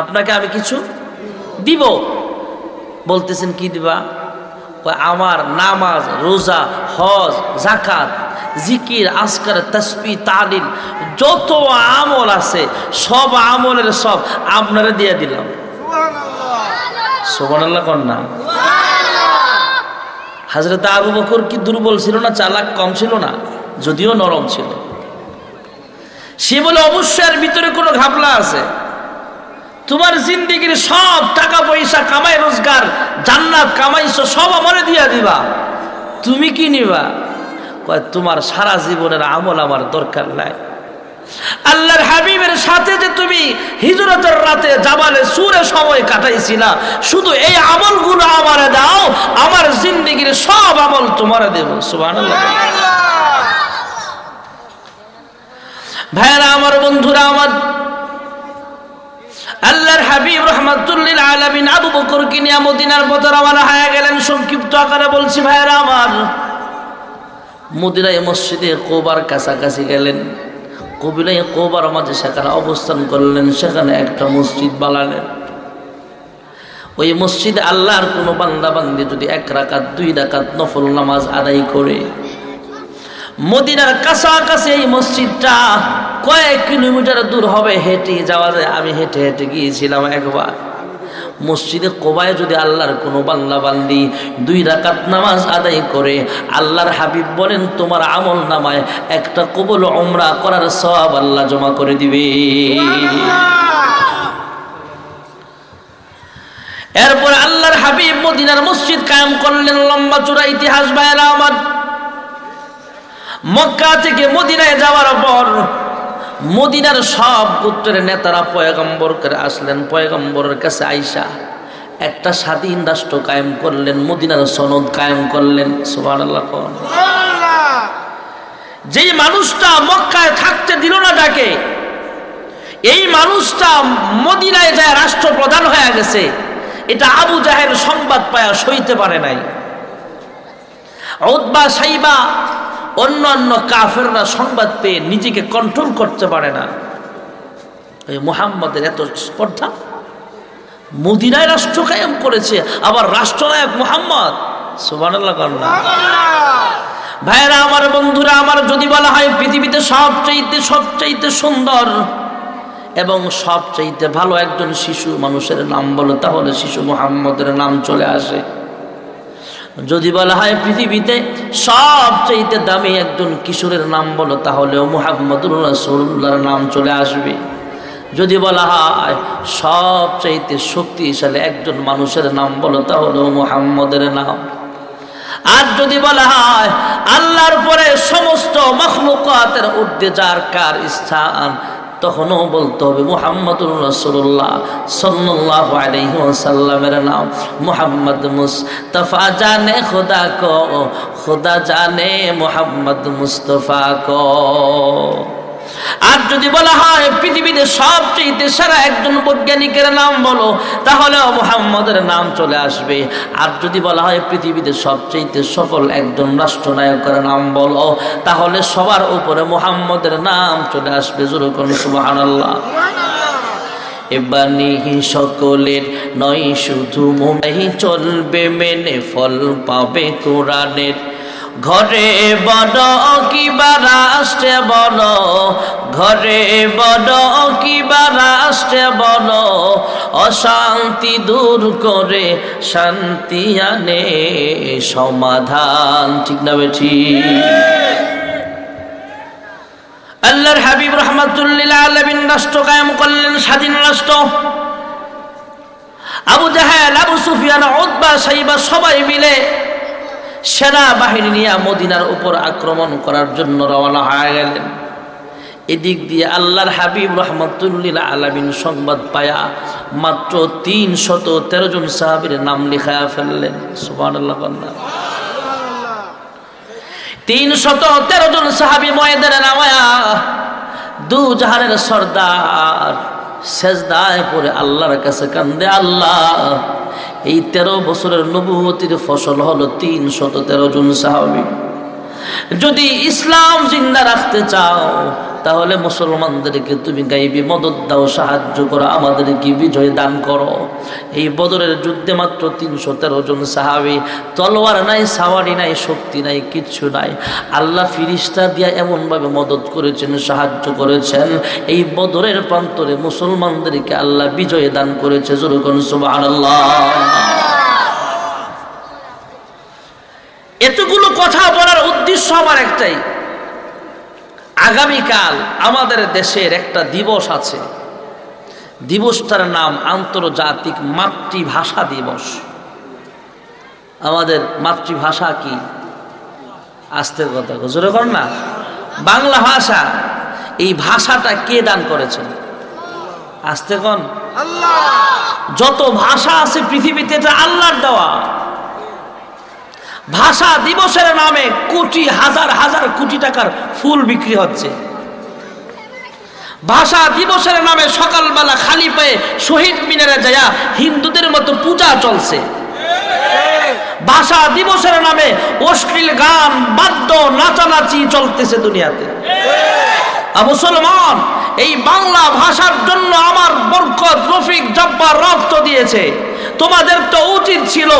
আপনাকে আমি কিছু দিব। বলতেছেন, কি দিবা? আমার নামাজ, রোজা, হজ জাকাত জিকির আসকার তসপি তালিল, যত আমল আছে, সব আমলের সব আপনারা দিয়ে দিলাম। সোবান আল্লাহ কন্যা হাজরত আবু বকর কি দুর্বল ছিল না, চালাক কম ছিল না? যদিও নরম ছিল। সে বলে, অবশ্যই এর ভিতরে কোনো ঘাপলা আছে। তোমার জিন্দিগির সব টাকা পয়সা কামাই রোজগার, জান্নাত কামাইছো, সব আমারে দিয়া দিবা। তুমি কি নিবা? কয়, তোমার সারা জীবনের আমল আমার দরকার নাই। আল্লাহর হাবিবের সাথে যে তুমি হিজরতের রাতে জামালে সুরে সময় কাটাইছিলা, শুধু এই আমলগুলো আমারে দাও, আমার জিন্দিগির সব আমল তোমারে দেব। সুবহানাল্লাহ। ভাইরা আমার বন্ধুরা, আমার আল্লাহর হাবিব রহমাতুল্লিল আলামিন আবু বকর কিনিয়া মদিনার পথে রওনা হয়ে গেলেন। সংক্ষিপ্ত আকারে বলছি ভাইরা আমার মদিনায় মসজিদে কোবার কাছাকাছি গেলেন। কবিলায় কোবার মাঝে সেখানে অবস্থান করলেন, সেখানে একটা মসজিদ বানালেন। ওই মসজিদে আল্লাহর কোনো বান্দা বান্দি যদি এক রাকাত, দুই রাকাত নফল নামাজ আদায় করে, মদিনার কাছাকাছি এই মসজিদটা কয়েক কিলোমিটার দূর হবে, হেঁটে যাওয়া যায়। আমি হেঁটে হেঁটে গিয়েছিলাম একবার। মসজিদে কোবায় যদি আল্লাহর কোনো বাংলা বান্দি দুই রাকাত নামাজ আদায় করে, আল্লাহর হাবিব বলেন, তোমার আমল নামায় একটা কবল ওমরা করার সব আল্লাহ জমা করে দিবে। এরপর আল্লাহর হাবিব মদিনার মসজিদ কায়েম করলেন, লম্বা চূড়া ইতিহাস ভাইরা আমার। মক্কা থেকে মদিনায় যাওয়ার পর মদিনার সব গোত্রের নেতারা পয়গম্বর করে আসলেন পয়গম্বরের কাছে আইসা একটা স্বাধীন রাষ্ট্র কায়েম করলেন মদিনার সনদ কায়েম করলেন সুবাহ যেই মানুষটা মক্কায় থাকতে দিল না তাকে এই মানুষটা মদিনায় যায় রাষ্ট্রপ্রধান হয়ে গেছে এটা আবু জাহের সংবাদ পায়া সইতে পারে নাই। ওদবা সাইবা অন্য অন্য কাফেররা সংবাদ পেয়ে নিজেকে কন্ট্রোল করতে পারে না। এই মোহাম্মদের এত স্পর্ধা। মদিনায় রাষ্ট্র কায়েম করেছে আবার রাষ্ট্রনায়ক মোহাম্মদ ভাইরা আমার বন্ধুরা আমার যদি বলা হয় পৃথিবীতে সবচাইতে সবচাইতে সুন্দর এবং সবচাইতে ভালো একজন শিশু মানুষের নাম বলো তাহলে শিশু মোহাম্মদের নাম চলে আসে। যদি বলা হয় পৃথিবীতে সবচাইতে দামি একজন কিশোরের নাম বলো, তাহলেও মোহাম্মদুর রসুল্লাহর নাম চলে আসবে। যদি বলা হয় সবচাইতে শক্তিশালী একজন মানুষের নাম বলো, তাহলেও মোহাম্মদের নাম। আর যদি বলা হয় আল্লাহর পরে সমস্ত মখলুকাতের ঊর্ধ্বে যার কার স্থান তখনও বলতে হবে, মোহাম্মদুর রসুল্লাহ সাল্লাহ আলহিসাল্লামের নাম মোহাম্মদ মুস্তফা, জানে খোদা ক, খোদা জানে মোহাম্মদ মুস্তফা ক। আর যদি বলা হয় পৃথিবীতে সবচেয়ে সেরা একজন বৈজ্ঞানিকের নাম বলো, তাহলে মোহাম্মদের নাম চলে আসবে। আর যদি বলা হয় পৃথিবীতে সবচেয়ে সফল একজন রাষ্ট্রনায়কের নাম বলো, তাহলে সবার উপরে মোহাম্মদের নাম চলে আসবে। জুরুকন সুবাহ এবানি সকলের নয়, শুধু মোমাই চলবে, মেনে ফল পাবে কোরআনের। ঘরে বড় কিবা রাষ্ট্রে বড়, ঘরে বড় কিবা রাষ্ট্রে বড়, অশান্তি দূর করে শান্তি আনে সমাধান, ঠিক না বেঠি? আল্লাহর হাবিব রহমাতুল্লিল আলমিন রাষ্ট্র কায়েম করলেন, স্বাধীন রাষ্ট্র। আবু জাহেল, আবু সুফিয়ান ওদবা সাইবা, সবাই মিলে সেনাবাহিনী নিয়ে মদিনার উপর আক্রমণ করার জন্য রওনা হয়ে গেলেন। এদিক দিয়ে আল্লাহর হাবিব রহমতুল্লিল আলমিন সংবাদ পায়া মাত্র তিন শত তেরো জন সাহাবির নাম লিখায়া ফেললেন। সুবান আল্লাহ তিন শত তেরো জন সাহাবি ময়েদের নামায়া দু জাহানের সর্দার সেজদায় পরে আল্লাহর কাছে কান্দে আল্লাহ। এই তেরো বছরের নবুতির ফসল হলো তিন শত তেরো জন সাহাবি। যদি ইসলাম জিন্দা রাখতে চাও, তাহলে মুসলমানদেরকে তুমি গাইবি মদত দাও, সাহায্য করো, আমাদেরকে বিজয় দান করো। এই বদরের যুদ্ধে মাত্র তিনশো তেরো জন সাহাবি, তলোয়ার নাই, সাওয়ারি নাই, শক্তি নাই, কিচ্ছু নাই। আল্লাহ ফিরিস্তা দিয়া এমনভাবে মদত করেছেন, সাহায্য করেছেন। এই বদরের প্রান্তরে মুসলমানদেরকে আল্লাহ বিজয় দান করেছে জোরকন সুবাহ আল্লাহ এতগুলো কথা বলার উদ্দেশ্য আমার একটাই। আগামীকাল আমাদের দেশের একটা দিবস আছে। দিবসটার নাম আন্তর্জাতিক মাতৃভাষা দিবস। আমাদের মাতৃভাষা কি? আস্তে কথা জোরে কর না। বাংলা ভাষা এই ভাষাটা কে দান করেছেন? আস্তে কন। যত ভাষা আছে পৃথিবীতে এটা আল্লাহর দেওয়া। ভাষা দিবসের নামে কোটি, হাজার হাজার কোটি টাকার ফুল বিক্রি হচ্ছে। ভাষা দিবসের নামে সকালবেলা খালি পায়ে শহীদ মিনারে যায়া হিন্দুদের মতো পূজা চলছে। ভাষা দিবসের নামে অশ্লীল গান, বাদ্য, নাচানাচি চলতেছে দুনিয়াতে। মুসলমান, এই বাংলা ভাষার জন্য আমার বরকত রফিক জব্বার রক্ত দিয়েছে। তোমাদের তো উচিত ছিল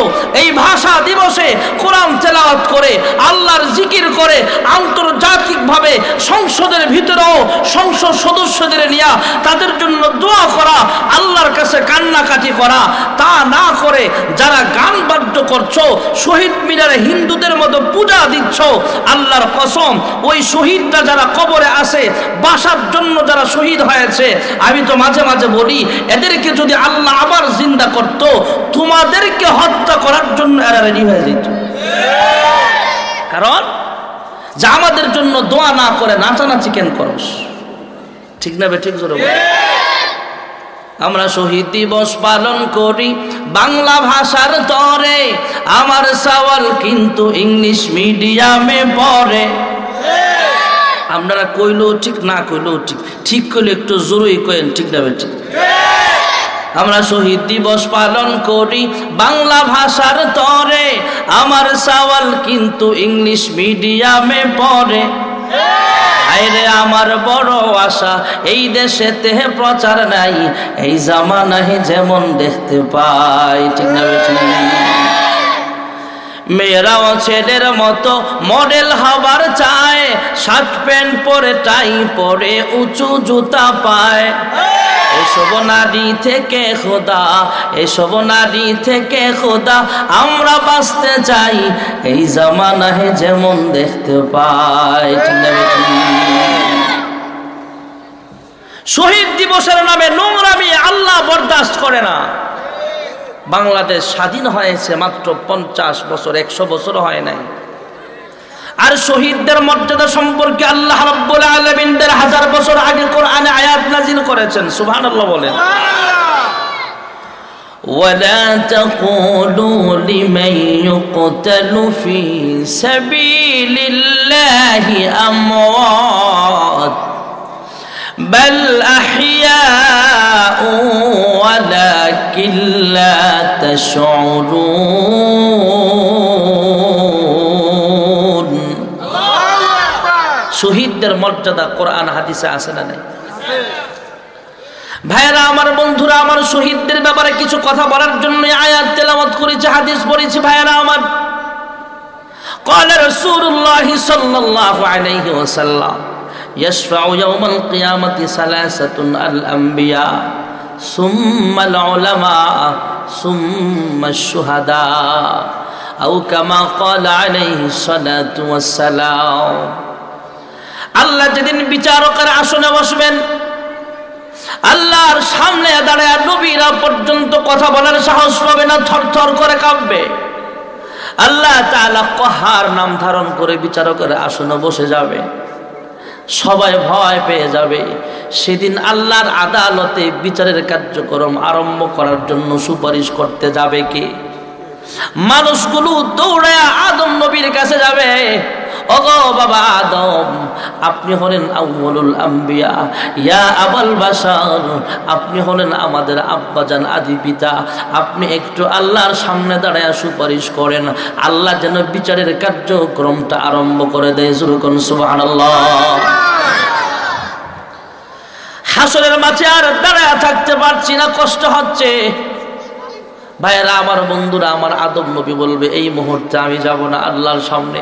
এই ভাষা দিবসে কোরআন তেলাওয়াত করে, আল্লাহর জিকির করে, আন্তর্জাতিকভাবে সংসদের ভিতরেও সংসদ সদস্যদের নিয়ে তাদের জন্য দোয়া করা, আল্লাহর কাছে কান্নাকাটি করা, তা না করে যারা গান বাদ্য করছ, শহীদ মিনারে হিন্দুদের মতো পূজা দিচ্ছ, আল্লাহর কসম, ওই শহীদটা যারা কবরে আসে বাসার জন্য যারা শহীদ হয়েছে, আমি তো মাঝে মাঝে বলি, এদেরকে যদি আল্লাহ আবার জিন্দা করতো তোমাদেরকে হত্যা করার জন্য এরা রেডি হয়ে যেত। কারণ, যা আমাদের জন্য দোয়া না করে নাচানাচি কেন করস? ঠিক না ঠিক জোরে আমরা শহীদ দিবস পালন করি বাংলা ভাষার তরে, আমার সওয়াল কিন্তু ইংলিশ মিডিয়ামে পড়ে। আপনারা কইলেও ঠিক, না কইলেও ঠিক ঠিক করলে একটু জরুরি কয়েন ঠিক না ঠিক। আমরা শহীদ দিবস পালন করি বাংলা ভাষার তরে। আমার সওয়াল কিন্তু ইংলিশ মিডিয়ামে পড়ে। আমার বড় আশা, এই দেশে তেহে প্রচার নাই। এই জামানাহে যেমন দেখতে পাই, ঠিক না মেয়েরাও ছেলের মতো মডেল হবার চায়, শার্ট প্যান্ট পরে টাই পরে উঁচু জুতা পায়। এসব নারী থেকে খোদা, এসব নারী থেকে খোদা, আমরা বাঁচতে চাই। এই জামানাহে যেমন দেখতে পাই শহীদ দিবসের নামে নোংরামি আল্লাহ বরদাস্ত করে না। বাংলাদেশ স্বাধীন হয়েছে মাত্র পঞ্চাশ বছর, একশো বছর হয় নাই। আর শহীদদের মর্যাদা সম্পর্কে আল্লাহ রাব্বুল আলামিনদের হাজার বছর আগে কোরআনে আয়াত নাজিল করেছেন সুবহানাল্লাহ বলেন ولا تقولوا لمن يقتل في سبيل الله أموات بل أحياء ولكن لا تشعرون শহীদদের মর্যাদা কোরআন হাদিসে আসে না নাই ভাইরা আমার বন্ধুরা আমার শহীদদের ব্যাপারে কিছু কথা বলার জন্য আয়াত তেলামত করেছে হাদিস পড়েছি ভাইরা আমার قال رسول الله صلى الله عليه وسلم يشفع يوم القيامة ثلاثة الأنبياء ثم العلماء ثم الشهداء أو كما قال عليه الصلاة والسلام আল্লাহ যেদিন বিচারকের আসনে বসবেন, আল্লাহর সামনে দাঁড়ায় নবীরা পর্যন্ত কথা বলার সাহস পাবে না থর করে কাঁপবে। আল্লাহ তাআলা কহার নাম ধারণ করে বিচারকের আসনে বসে যাবে। সবাই ভয় পেয়ে যাবে। সেদিন আল্লাহর আদালতে বিচারের কার্যক্রম আরম্ভ করার জন্য সুপারিশ করতে যাবে কি? মানুষগুলো দৌড়ে আদম নবীর কাছে যাবে। ওগো বাবা আদম, আপনি হলেন আউ্বলুল আম্বিয়া। ইয়া আবাল বাসার আপনি হলেন আমাদের আব্বাজান আদি পিতা। আপনি একটু আল্লাহর সামনে দাঁড়ায় সুপারিশ করেন। আল্লাহ যেন বিচারের কার্যক্রমটা আরম্ভ করে দেয় সুরকন সুবাহ হাসরের মাঝে আর দাঁড়ায় থাকতে পারছি না, কষ্ট হচ্ছে। ভাইয়েরা, আমার বন্ধুরা, আমার আদম নবী বলবে, এই মুহূর্তে আমি যাব না আল্লাহর সামনে।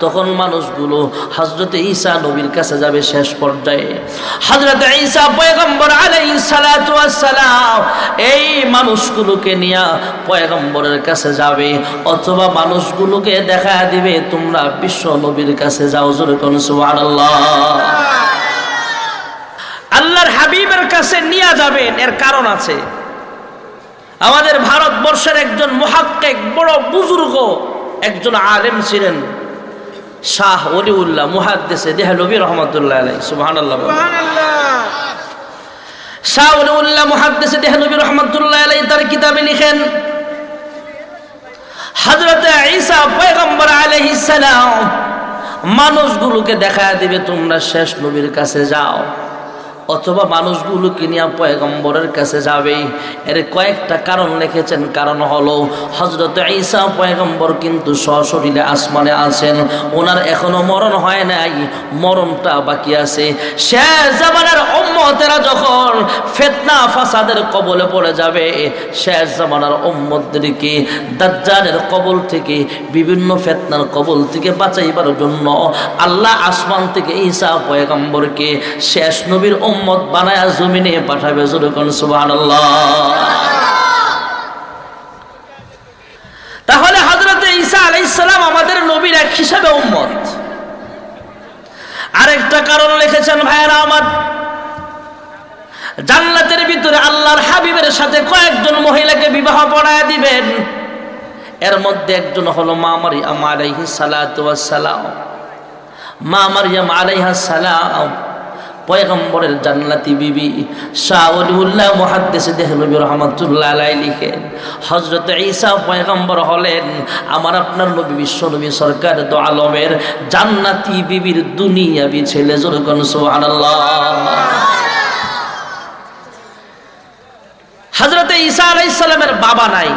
তখন মানুষগুলো হজরত ঈসা নবীর কাছে যাবে শেষ পর্যায়ে। হজরত ঈসা পয়গম্বর সালাম এই মানুষগুলোকে নিয়ে পয়গম্বরের কাছে যাবে, অথবা মানুষগুলোকে দেখা দিবে, তোমরা বিশ্ব নবীর কাছে যাও, জোরে কোন সুবহানাল্লাহ। আল্লাহর হাবিবের কাছে নিয়ে যাবেন, এর কারণ আছে। আমাদের ভারতবর্ষের একজন মহাক্কেক, বড় বুজুর্গ, একজন আলেম ছিলেন। শাহ অলিউল্লাহ মুহাদ্দেসে দেহলবি রহমতুল্লাহ আলাই সুবহানাল্লাহ শাহ অলিউল্লাহ মুহাদ্দেসে দেহলবি রহমতুল্লাহ আলাই তার কিতাবে লিখেন হজরত ঈসা পয়গম্বর আলাইহিস সালাম মানুষগুলোকে দেখা দিবে তোমরা শেষ নবীর কাছে যাও। অথবা মানুষগুলোকে নিয়ে পয়গম্বরের কাছে যাবে। এর কয়েকটা কারণ লিখেছেন। কারণ হলো হজরত ঈসা পয়গম্বর কিন্তু সশরীরে আসমানে আছেন। ওনার এখনও মরণ হয় নাই, মরণটা বাকি আছে। শেষ জামানের উম্মতেরা যখন ফেতনা ফাসাদের কবলে পড়ে যাবে শেষ জামানার উম্মতদেরকে দাজ্জালের কবল থেকে, বিভিন্ন ফেতনার কবল থেকে বাঁচাইবার জন্য আল্লাহ আসমান থেকে ঈসা পয়গম্বরকে শেষ নবীর উম্মত বানায়া জমিনে পাঠাবে যেরকম সুবহানাল্লাহ। তাহলে হযরত ঈসা আলাইহিস সালাম আমাদের নবীর এক হিসাবে উম্মত। আরেকটা কারণ লিখেছেন, ভাইয়েরা আমার, জান্নাতের ভিতরে আল্লাহর হাবিবের সাথে কয়েকজন মহিলাকে বিবাহ পড়ায় দিবেন। এর মধ্যে একজন হলো মা মারিয়াম ওয়াস সালাম। মা মারিয়াম আলাইহাস সালাম পয়গম্বরের জান্নাতি বিবি শাহউল্লাহ মুহাদ্দিসে দেহলবি রহমাতুল্লাহ আলাই লিখেন, হযরত ঈসা পয়গম্বর হলেন আমার আপনার নবী বিশ্ব নবী সরকার দো আলমের জান্নাতি বিবির দুনিয়াবি ছেলে যেরকম সুবহানাল্লাহ। হযরত ঈসা আলাইহিস সালামের বাবা নাই,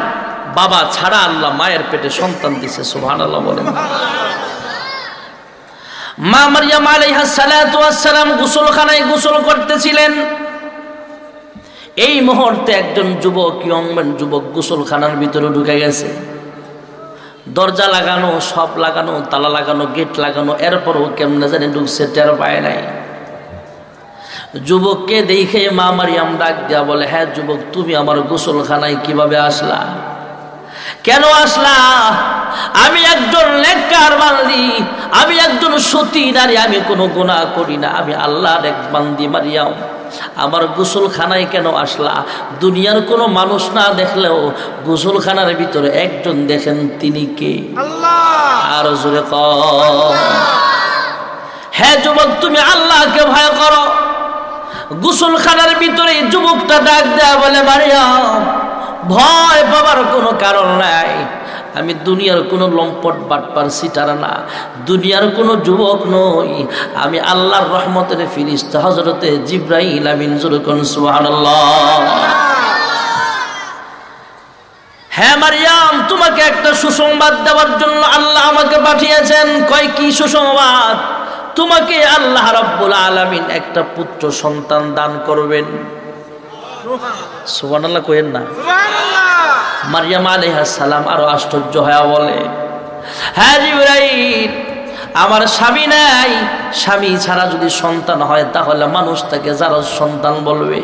বাবা ছাড়া আল্লাহ মায়ের পেটে সন্তান দিছে সোহান সুবহানাল্লাহ বলেন। মা মারিয়াম আলাইহা ওয়াসসালাম গোসলখানায় গোসল করতেছিলেন। এই মুহূর্তে একজন যুবক ইয়ংম্যান যুবক গোসলখানার ভিতরে ঢুকে গেছে। দরজা লাগানো, সব লাগানো, তালা লাগানো, গেট লাগানো, এরপরও কেমনে জানি ঢুকছে, টের পায় নাই। যুবককে দেখে মা মারিয়াম ডাক দেয়া বলে হ্যাঁ যুবক, তুমি আমার গোসলখানায় কীভাবে আসলা? কেন আসলা? আমি একজন লেখার বান্দি আমি একজন সতী নারী আমি কোনো গুণা করি না আমি আল্লাহর এক বান্দি মারিয়াও আমার গোসলখানায় কেন আসলা? দুনিয়ার কোনো মানুষ না দেখলেও গোসলখানার ভিতরে একজন দেখেন তিনি কে? আর জোরে ক হ্যাঁ যুবক তুমি আল্লাহকে ভয় করো। গোসলখানার ভিতরে যুবকটা ডাক দেয়া বলে মারিয়াম ভয় পাবার কোনো কারণ নাই। আমি দুনিয়ার কোনো লম্পট বাটপার সিটার না। দুনিয়ার কোনো যুবক নই। আমি আল্লাহর রহমতের ফিরিস্তা হজরতে জিব্রাহিল আমিন জুরকন সুবহানাল্লাহ। হ্যাঁ মারিয়াম, তোমাকে একটা সুসংবাদ দেওয়ার জন্য আল্লাহ আমাকে পাঠিয়েছেন। কয় কি সুসংবাদ? তোমাকে আল্লাহ রাব্বুল আলামিন একটা পুত্র সন্তান দান করবেন। না। মারিয়াম আলাইহিস সালাম আরও আশ্চর্য হয়ে বলে হ্যাঁ জিবরাইল আমার স্বামী নাই। স্বামী ছাড়া যদি সন্তান হয় তাহলে মানুষ তাকে যারা সন্তান বলবে।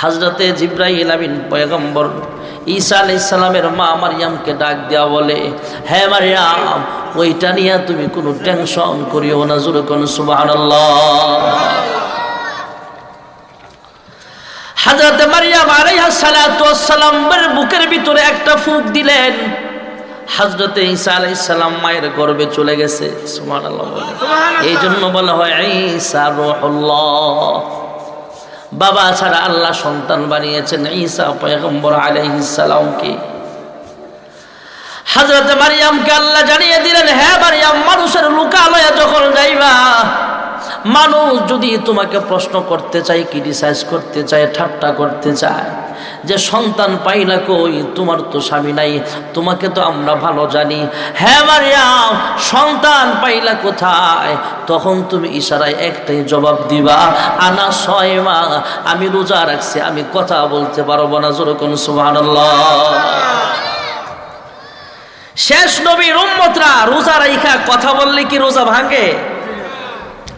হাজরতে জিব্রাহিল আমিন পয়গম্বর ঈসা আলাইহিস সালামের মা মারিয়ামকে ডাক দেওয়া বলে হ্যাঁ মারিয়াম ওইটা নিয়ে তুমি কোনো টেনশন করিও না জোরে কোন সুবহানাল্লাহ। হাজরত মারিয়াম আলাইহিস সালাতু ওয়াসসালামের বুকের ভিতরে একটা ফুঁক দিলেন। হজরতে ঈসা আলাইহিস সালাম মায়ের গর্ভে চলে গেছে। এই জন্য বলা হয় ঈসা রূহুল্লাহ। বাবা ছাড়া আল্লাহ সন্তান বানিয়েছেন ঈসা পয়গম্বর আলাইহিস সালামকে। হজরত মারিয়ামকে আল্লাহ জানিয়ে দিলেন হ্যাঁ মারিয়াম মানুষের লুকালয়ে যখন যাইবা মানুষ যদি তোমাকে প্রশ্ন করতে চায় ক্রিটিসাইজ করতে চায়, ঠাট্টা করতে চায়, যে সন্তান পাইলা কই, তোমার তো স্বামী নাই, তোমাকে তো আমরা ভালো জানি। হ্যাঁ মারিয়াম, সন্তান পাইলা কোথায়? তখন তুমি ইশারায় একটাই জবাব দিবা, আনা ছয় মা, আমি রোজা রাখছি, আমি কথা বলতে পারব না যেরকম সুবহানাল্লাহ। শেষ নবীর রোজা রাইখা, কথা বললে কি রোজা ভাঙে?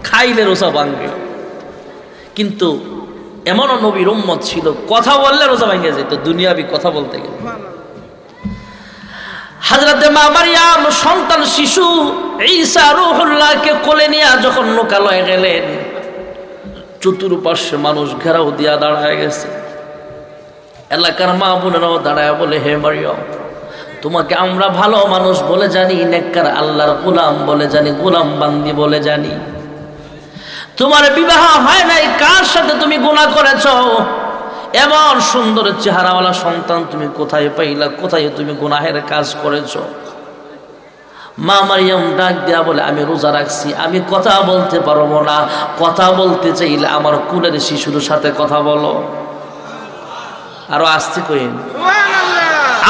খাইলে রোজা ভাঙবে কিন্তু এমনও নবীর উম্মত ছিল, কথা বললে রোজা ভাঙে যেত, দুনিয়াবি কথা বলতে গেলে। সন্তান, শিশু কোলে নিয়ে যখন মানুষ ঘেরাও দিয়া দাঁড়ায় গেছে। এলাকার মা দাঁড়ায় বলে, হে তোমাকে আমরা ভালো মানুষ বলে জানি, নেককার আল্লাহর গোলাম বলে জানি, গোলাম বান্দি বলে জানি। তোমার বিবাহ হয় নাই কার সাথে তুমি গুণা করেছ? এমন সুন্দর চেহারাওয়ালা সন্তান তুমি কোথায় পাইলা কোথায় তুমি গুনাহের কাজ করেছ? মা মারিয়াম ডাক দেয়া বলে আমি রোজা রাখছি আমি কথা বলতে পারব না কথা বলতে চাইলে আমার কুলের শিশুর সাথে কথা বলো। আরও আসতে কইন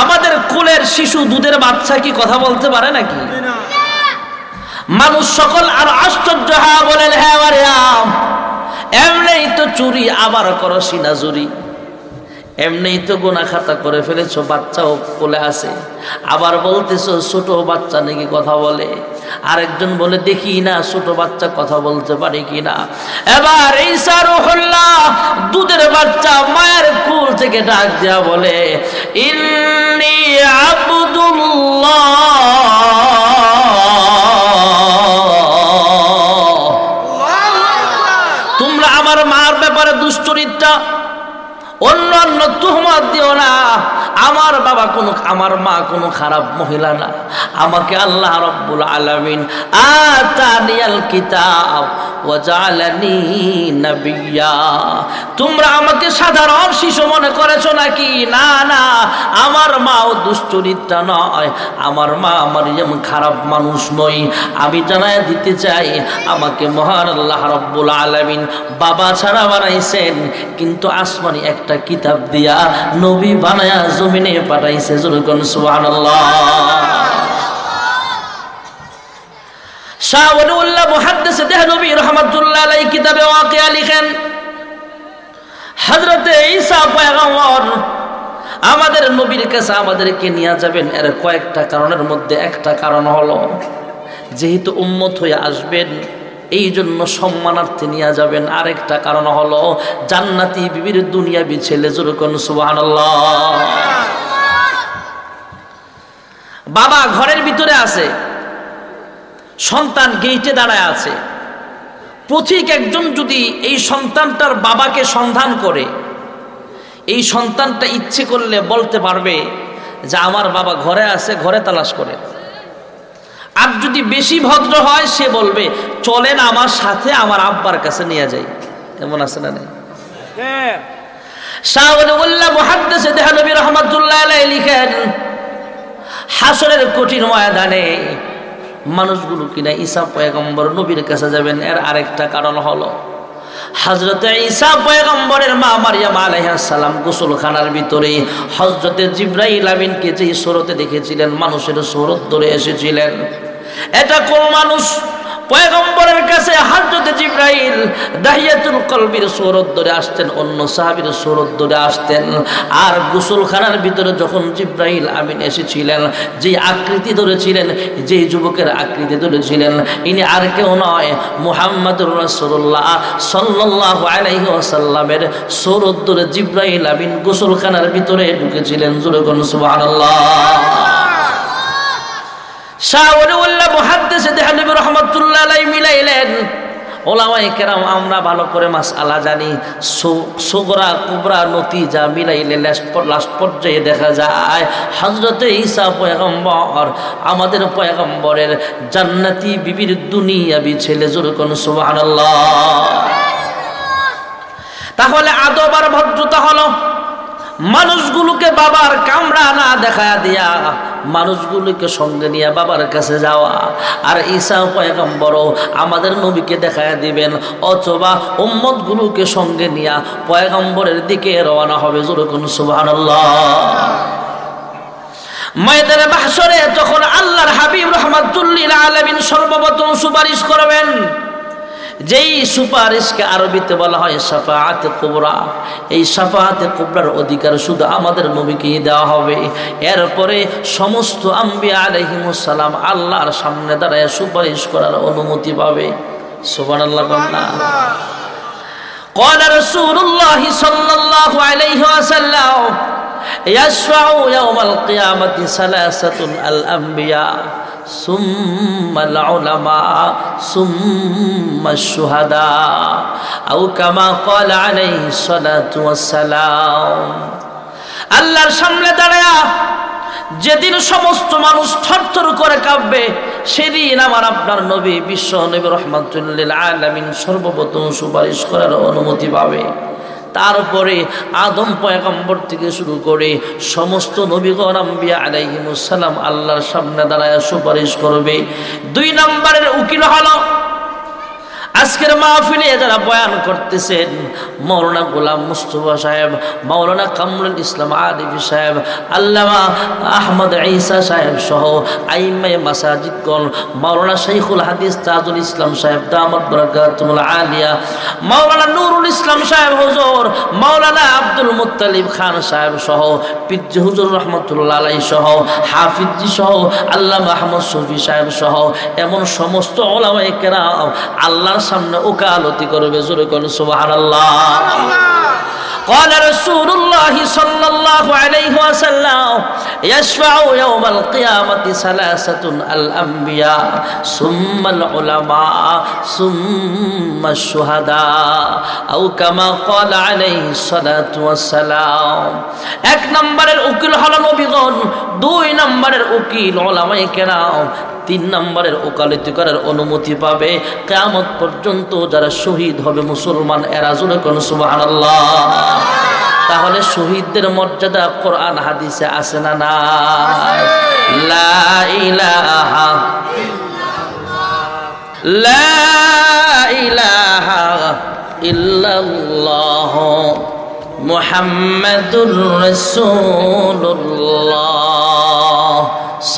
আমাদের কুলের শিশু দুধের বাচ্চা কি কথা বলতে পারে নাকি? মানুষ সকল আর আশ্চর্য হ্যাঁ বলেন হ্যাঁ এমনি তো চুরি, আবার করো সিনা চুরি এমনিই তো গোনা খাতা করে ফেলেছো, বাচ্চাও কোলে আসে আবার বলতেছো, ছোট বাচ্চা নাকি কথা বলে? আরেকজন বলে, দেখি না, ছোট বাচ্চা কথা বলতে পারে কি না? এবার এই সারুহল্লা দুধের বাচ্চা মায়ের কুল থেকে ডাক দেওয়া বলে, ইন্নি আবদুল্লাহ দুশ্চরিত্রা অন্য অন্য তুহমাত দিও না। আমার বাবা কোনো, আমার মা কোনো খারাপ মহিলা না। আমাকে আল্লাহ রব্বুল আলামিন আতানিয়াল কিতাব ওয়াজালানি নবিয়্যা তোমরা আমাকে সাধারণ শিশু মনে করেছ নাকি? না না। আমার মাও দুশ্চরিত্রা নয়। আমার মা আমার যেমন খারাপ মানুষ নই। আমি জানায় দিতে চাই, আমাকে মহান আল্লাহ রব্বুল আলামিন বাবা ছাড়া বানাইছেন। কিন্তু আসমানি একটা কিতাব দিয়া নবী বানায়া জমিনে পাঠাইছে ঈসা পয়গম্বর আমাদের নবীর কাছে যাবেন। এর কয়েকটা কারণের মধ্যে একটা কারণ হলো, যেহেতু উম্মত হয়ে আসবেন এই জন্য সম্মানার্থে নিয়ে যাবেন। আরেকটা কারণ হলো, জান্নাতি বিবির দুনিয়া বিছেলে যেরকম সুবহানাল্লাহ। বাবা ঘরের ভিতরে আছে, সন্তান গেইটে দাঁড়ায় আছে। পথিক একজন যদি এই সন্তানটার বাবাকে সন্ধান করে, এই সন্তানটা ইচ্ছে করলে বলতে পারবে যে, আমার বাবা ঘরে আছে, ঘরে তালাশ করে। আর যদি বেশি ভদ্র হয় সে বলবে চলেন আমার সাথে আমার আব্বার কাছে নিয়ে যাই। এমন আছে না নেই? শাহুল্লাহ মুহাদ্দিসে দেহানবী রহমাতুল্লাহ লিখেন হাসরের কঠিন ময়দানে মানুষগুলো কিনা ঈসা পয়গম্বর নবীর কাছে যাবেন এর আরেকটা কারণ হলো হজরতে ঈসা পয়গম্বরের মা মারিয়াম আলাইহাসালাম গোসলখানার ভিতরে হজরতে জিব্রাহিল আমিনকে যে সুরতে দেখেছিলেন, মানুষের সুরত ধরে এসেছিলেন। এটা কোন মানুষ? পয়গম্বরের কাছে হজরত জিব্রাইল দাহিয়াতুল কলবির সৌরত ধরে আসতেন, অন্য সাহাবির সৌরত ধরে আসতেন। আর গোসলখানার ভিতরে যখন জিব্রাইল আমিন এসেছিলেন, যে আকৃতি ধরেছিলেন, যে যুবকের আকৃতি ধরেছিলেন, ইনি আর কেউ নয়, মুহাম্মদুর রাসূলুল্লাহ সাল্লাল্লাহু আলাইহি ওয়াসাল্লামের সৌরত ধরে জিব্রাইল আমিন গোসলখানার ভিতরে ঢুকেছিলেন। জোরে কোন সুবহানাল্লাহ। আমরা ভালো করে মাস আলা জানি সুগরা, কুবরা, নতি যা মিলাইলে লাস্ট পর্যায়ে দেখা যায় হজরতে ঈসা পয়গম্বর, আমাদের পয়গম্বরের জান্নাতি বিবির দুনিয়াবি ছেলে জোরকন সুবহানাল্লাহ। তাহলে আদব আর ভদ্রতা হলো মানুষগুলোকে বাবার কামড়া না দেখা দিয়া মানুষগুলোকে সঙ্গে নিয়ে বাবার কাছে যাওয়া। আর ঈসা পয়গম্বরও আমাদের নবীকে দেখায় দিবেন, অথবা উম্মতগুলোকে সঙ্গে নিয়ে পয়গম্বরের দিকে রওনা হবে। যেরকম সুবহানাল্লাহ। তখন আল্লাহর হাবিব রহমাতুল্লিল আলামিন সর্বপ্রথম সুপারিশ করবেন যেই সুপারিশকে আরবিতে বলা হয় সাফাহাতে কুবরা এই সাফাহাতে কুবরার অধিকার শুধু আমাদের নবীকে দেওয়া হবে এরপরে সমস্ত আম্বিয়া আলহিমুসালাম আল্লাহর সামনে দাঁড়ায় সুপারিশ করার অনুমতি পাবে সুবান আল্লাহ قال رسول الله صلى الله عليه وسلم يشفع يوم القيامة ثلاثة الأنبياء ثم العلماء ثم الشهداء أو كما قال عليه الصلاة والسلام আল্লাহর সামনে দাঁড়ায়া যেদিন সমস্ত মানুষ থরথর করে কাঁপবে সেদিন আমার আপনার নবী বিশ্ব নবী রহমাতুল্লিল আলামিন সর্বপ্রথম সুপারিশ করার অনুমতি পাবে তারপরে আদম পয়গম্বর থেকে শুরু করে সমস্ত নবীগণ আম্বিয়া আলাইহিমুসালাম আল্লাহর সামনে দাঁড়ায় সুপারিশ করবে। দুই নম্বরের উকিল হলো আজকের মাহফিলে যারা বয়ান করতেছেন, মৌলানা গোলাম মুস্তফা সাহেব, মৌলানা কামরুল ইসলাম আদিফি সাহেব, আল্লামা আহমদ ঈসা সাহেব সহ আইমাই মাসাজিদগণ, মৌলানা শৈখুল হাদিস তাজুল ইসলাম সাহেব দামদ বরকাতুল আলিয়া, মৌলানা নুরুল ইসলাম সাহেব হুজুর, মৌলানা আব্দুল মুত্তালিব খান সাহেব সহ পিজ্জি হুজুর রহমতুল্লাহ আলাই সহ, হাফিজি সহ আল্লাহ আহমদ শফি সাহেব সহ, এমন সমস্ত ওলামাই কেরাম আল্লাহর সামনে ওকালতি করবে জোরে করুন সুবহানাল্লাহ قال رسول الله صلى الله عليه وسلم يشفع يوم القيامة ثلاثة الأنبياء ثم العلماء ثم الشهداء أو كما قال عليه الصلاة والسلام এক নম্বরের উকিল হলো নবীগণ দুই নম্বরের উকিল ওলামাই কেরাম তিন নম্বরের ওকালতি করার অনুমতি পাবে। কেমত পর্যন্ত যারা শহীদ হবে মুসলমান, এরা জুড়ে কোন সুবাহ তাহলে শহীদদের মর্যাদা কোরআন, হাদিসে আছে না না লা ইলাহা লা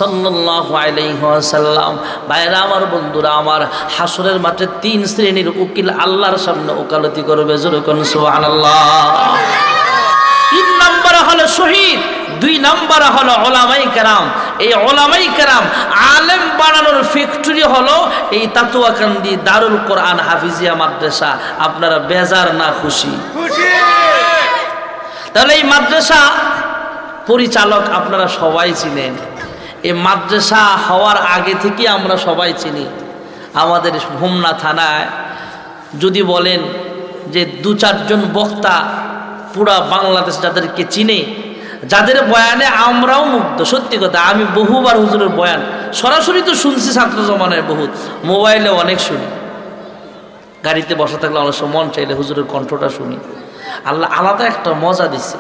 সাল্লাল্লাহু আলাইহি ওয়াসাল্লাম। ভাইরা আমার বন্ধুরা আমার হাসরের মাঠে তিন শ্রেণির উকিল আল্লাহর সামনে ওকালতি করবে জোরে কোন তিন নম্বরে হলো শহীদ দুই নম্বরে হলো ওলামাই কেরাম। এই ওলামাই কেরাম আলেম বানানোর ফ্যাক্টরি হলো এই তাতুয়াকান্দি দারুল কোরআন হাফিজিয়া মাদ্রাসা। আপনারা বেজার না খুশি। তাহলে এই মাদ্রাসা পরিচালক আপনারা সবাই চিনেন। এই মাদ্রাসা হওয়ার আগে থেকে আমরা সবাই চিনি। আমাদের হোমনা থানায় যদি বলেন যে দু চারজন বক্তা পুরা বাংলাদেশ যাদেরকে চিনে, যাদের বয়ানে আমরাও মুগ্ধ, সত্যি কথা, আমি বহুবার হুজুরের বয়ান, সরাসরি তো শুনছি ছাত্র জমানায় বহুত, মোবাইলে অনেক শুনি। গাড়িতে বসা থাকলে অনেক সময় মন চাইলে হুজুরের কণ্ঠটা শুনি। আল্লাহ আলাদা একটা মজা দিছে।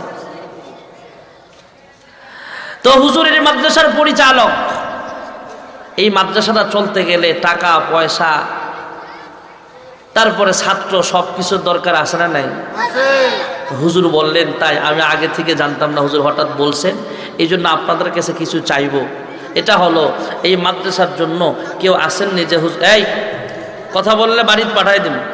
তো হুজুরের মাদ্রাসার পরিচালক। এই মাদ্রাসাটা চলতে গেলে টাকা পয়সা তারপরে ছাত্র সব কিছুর দরকার আছে না নাই? হুজুর বললেন তাই আমি আগে থেকে জানতাম না হুজুর হঠাৎ বলছেন। এই জন্য আপনাদের কাছে কিছু চাইব। এটা হলো এই মাদ্রাসার জন্য কেউ আসেননি যে হুজুর এই কথা বললে বাড়িতে পাঠাই দেবেন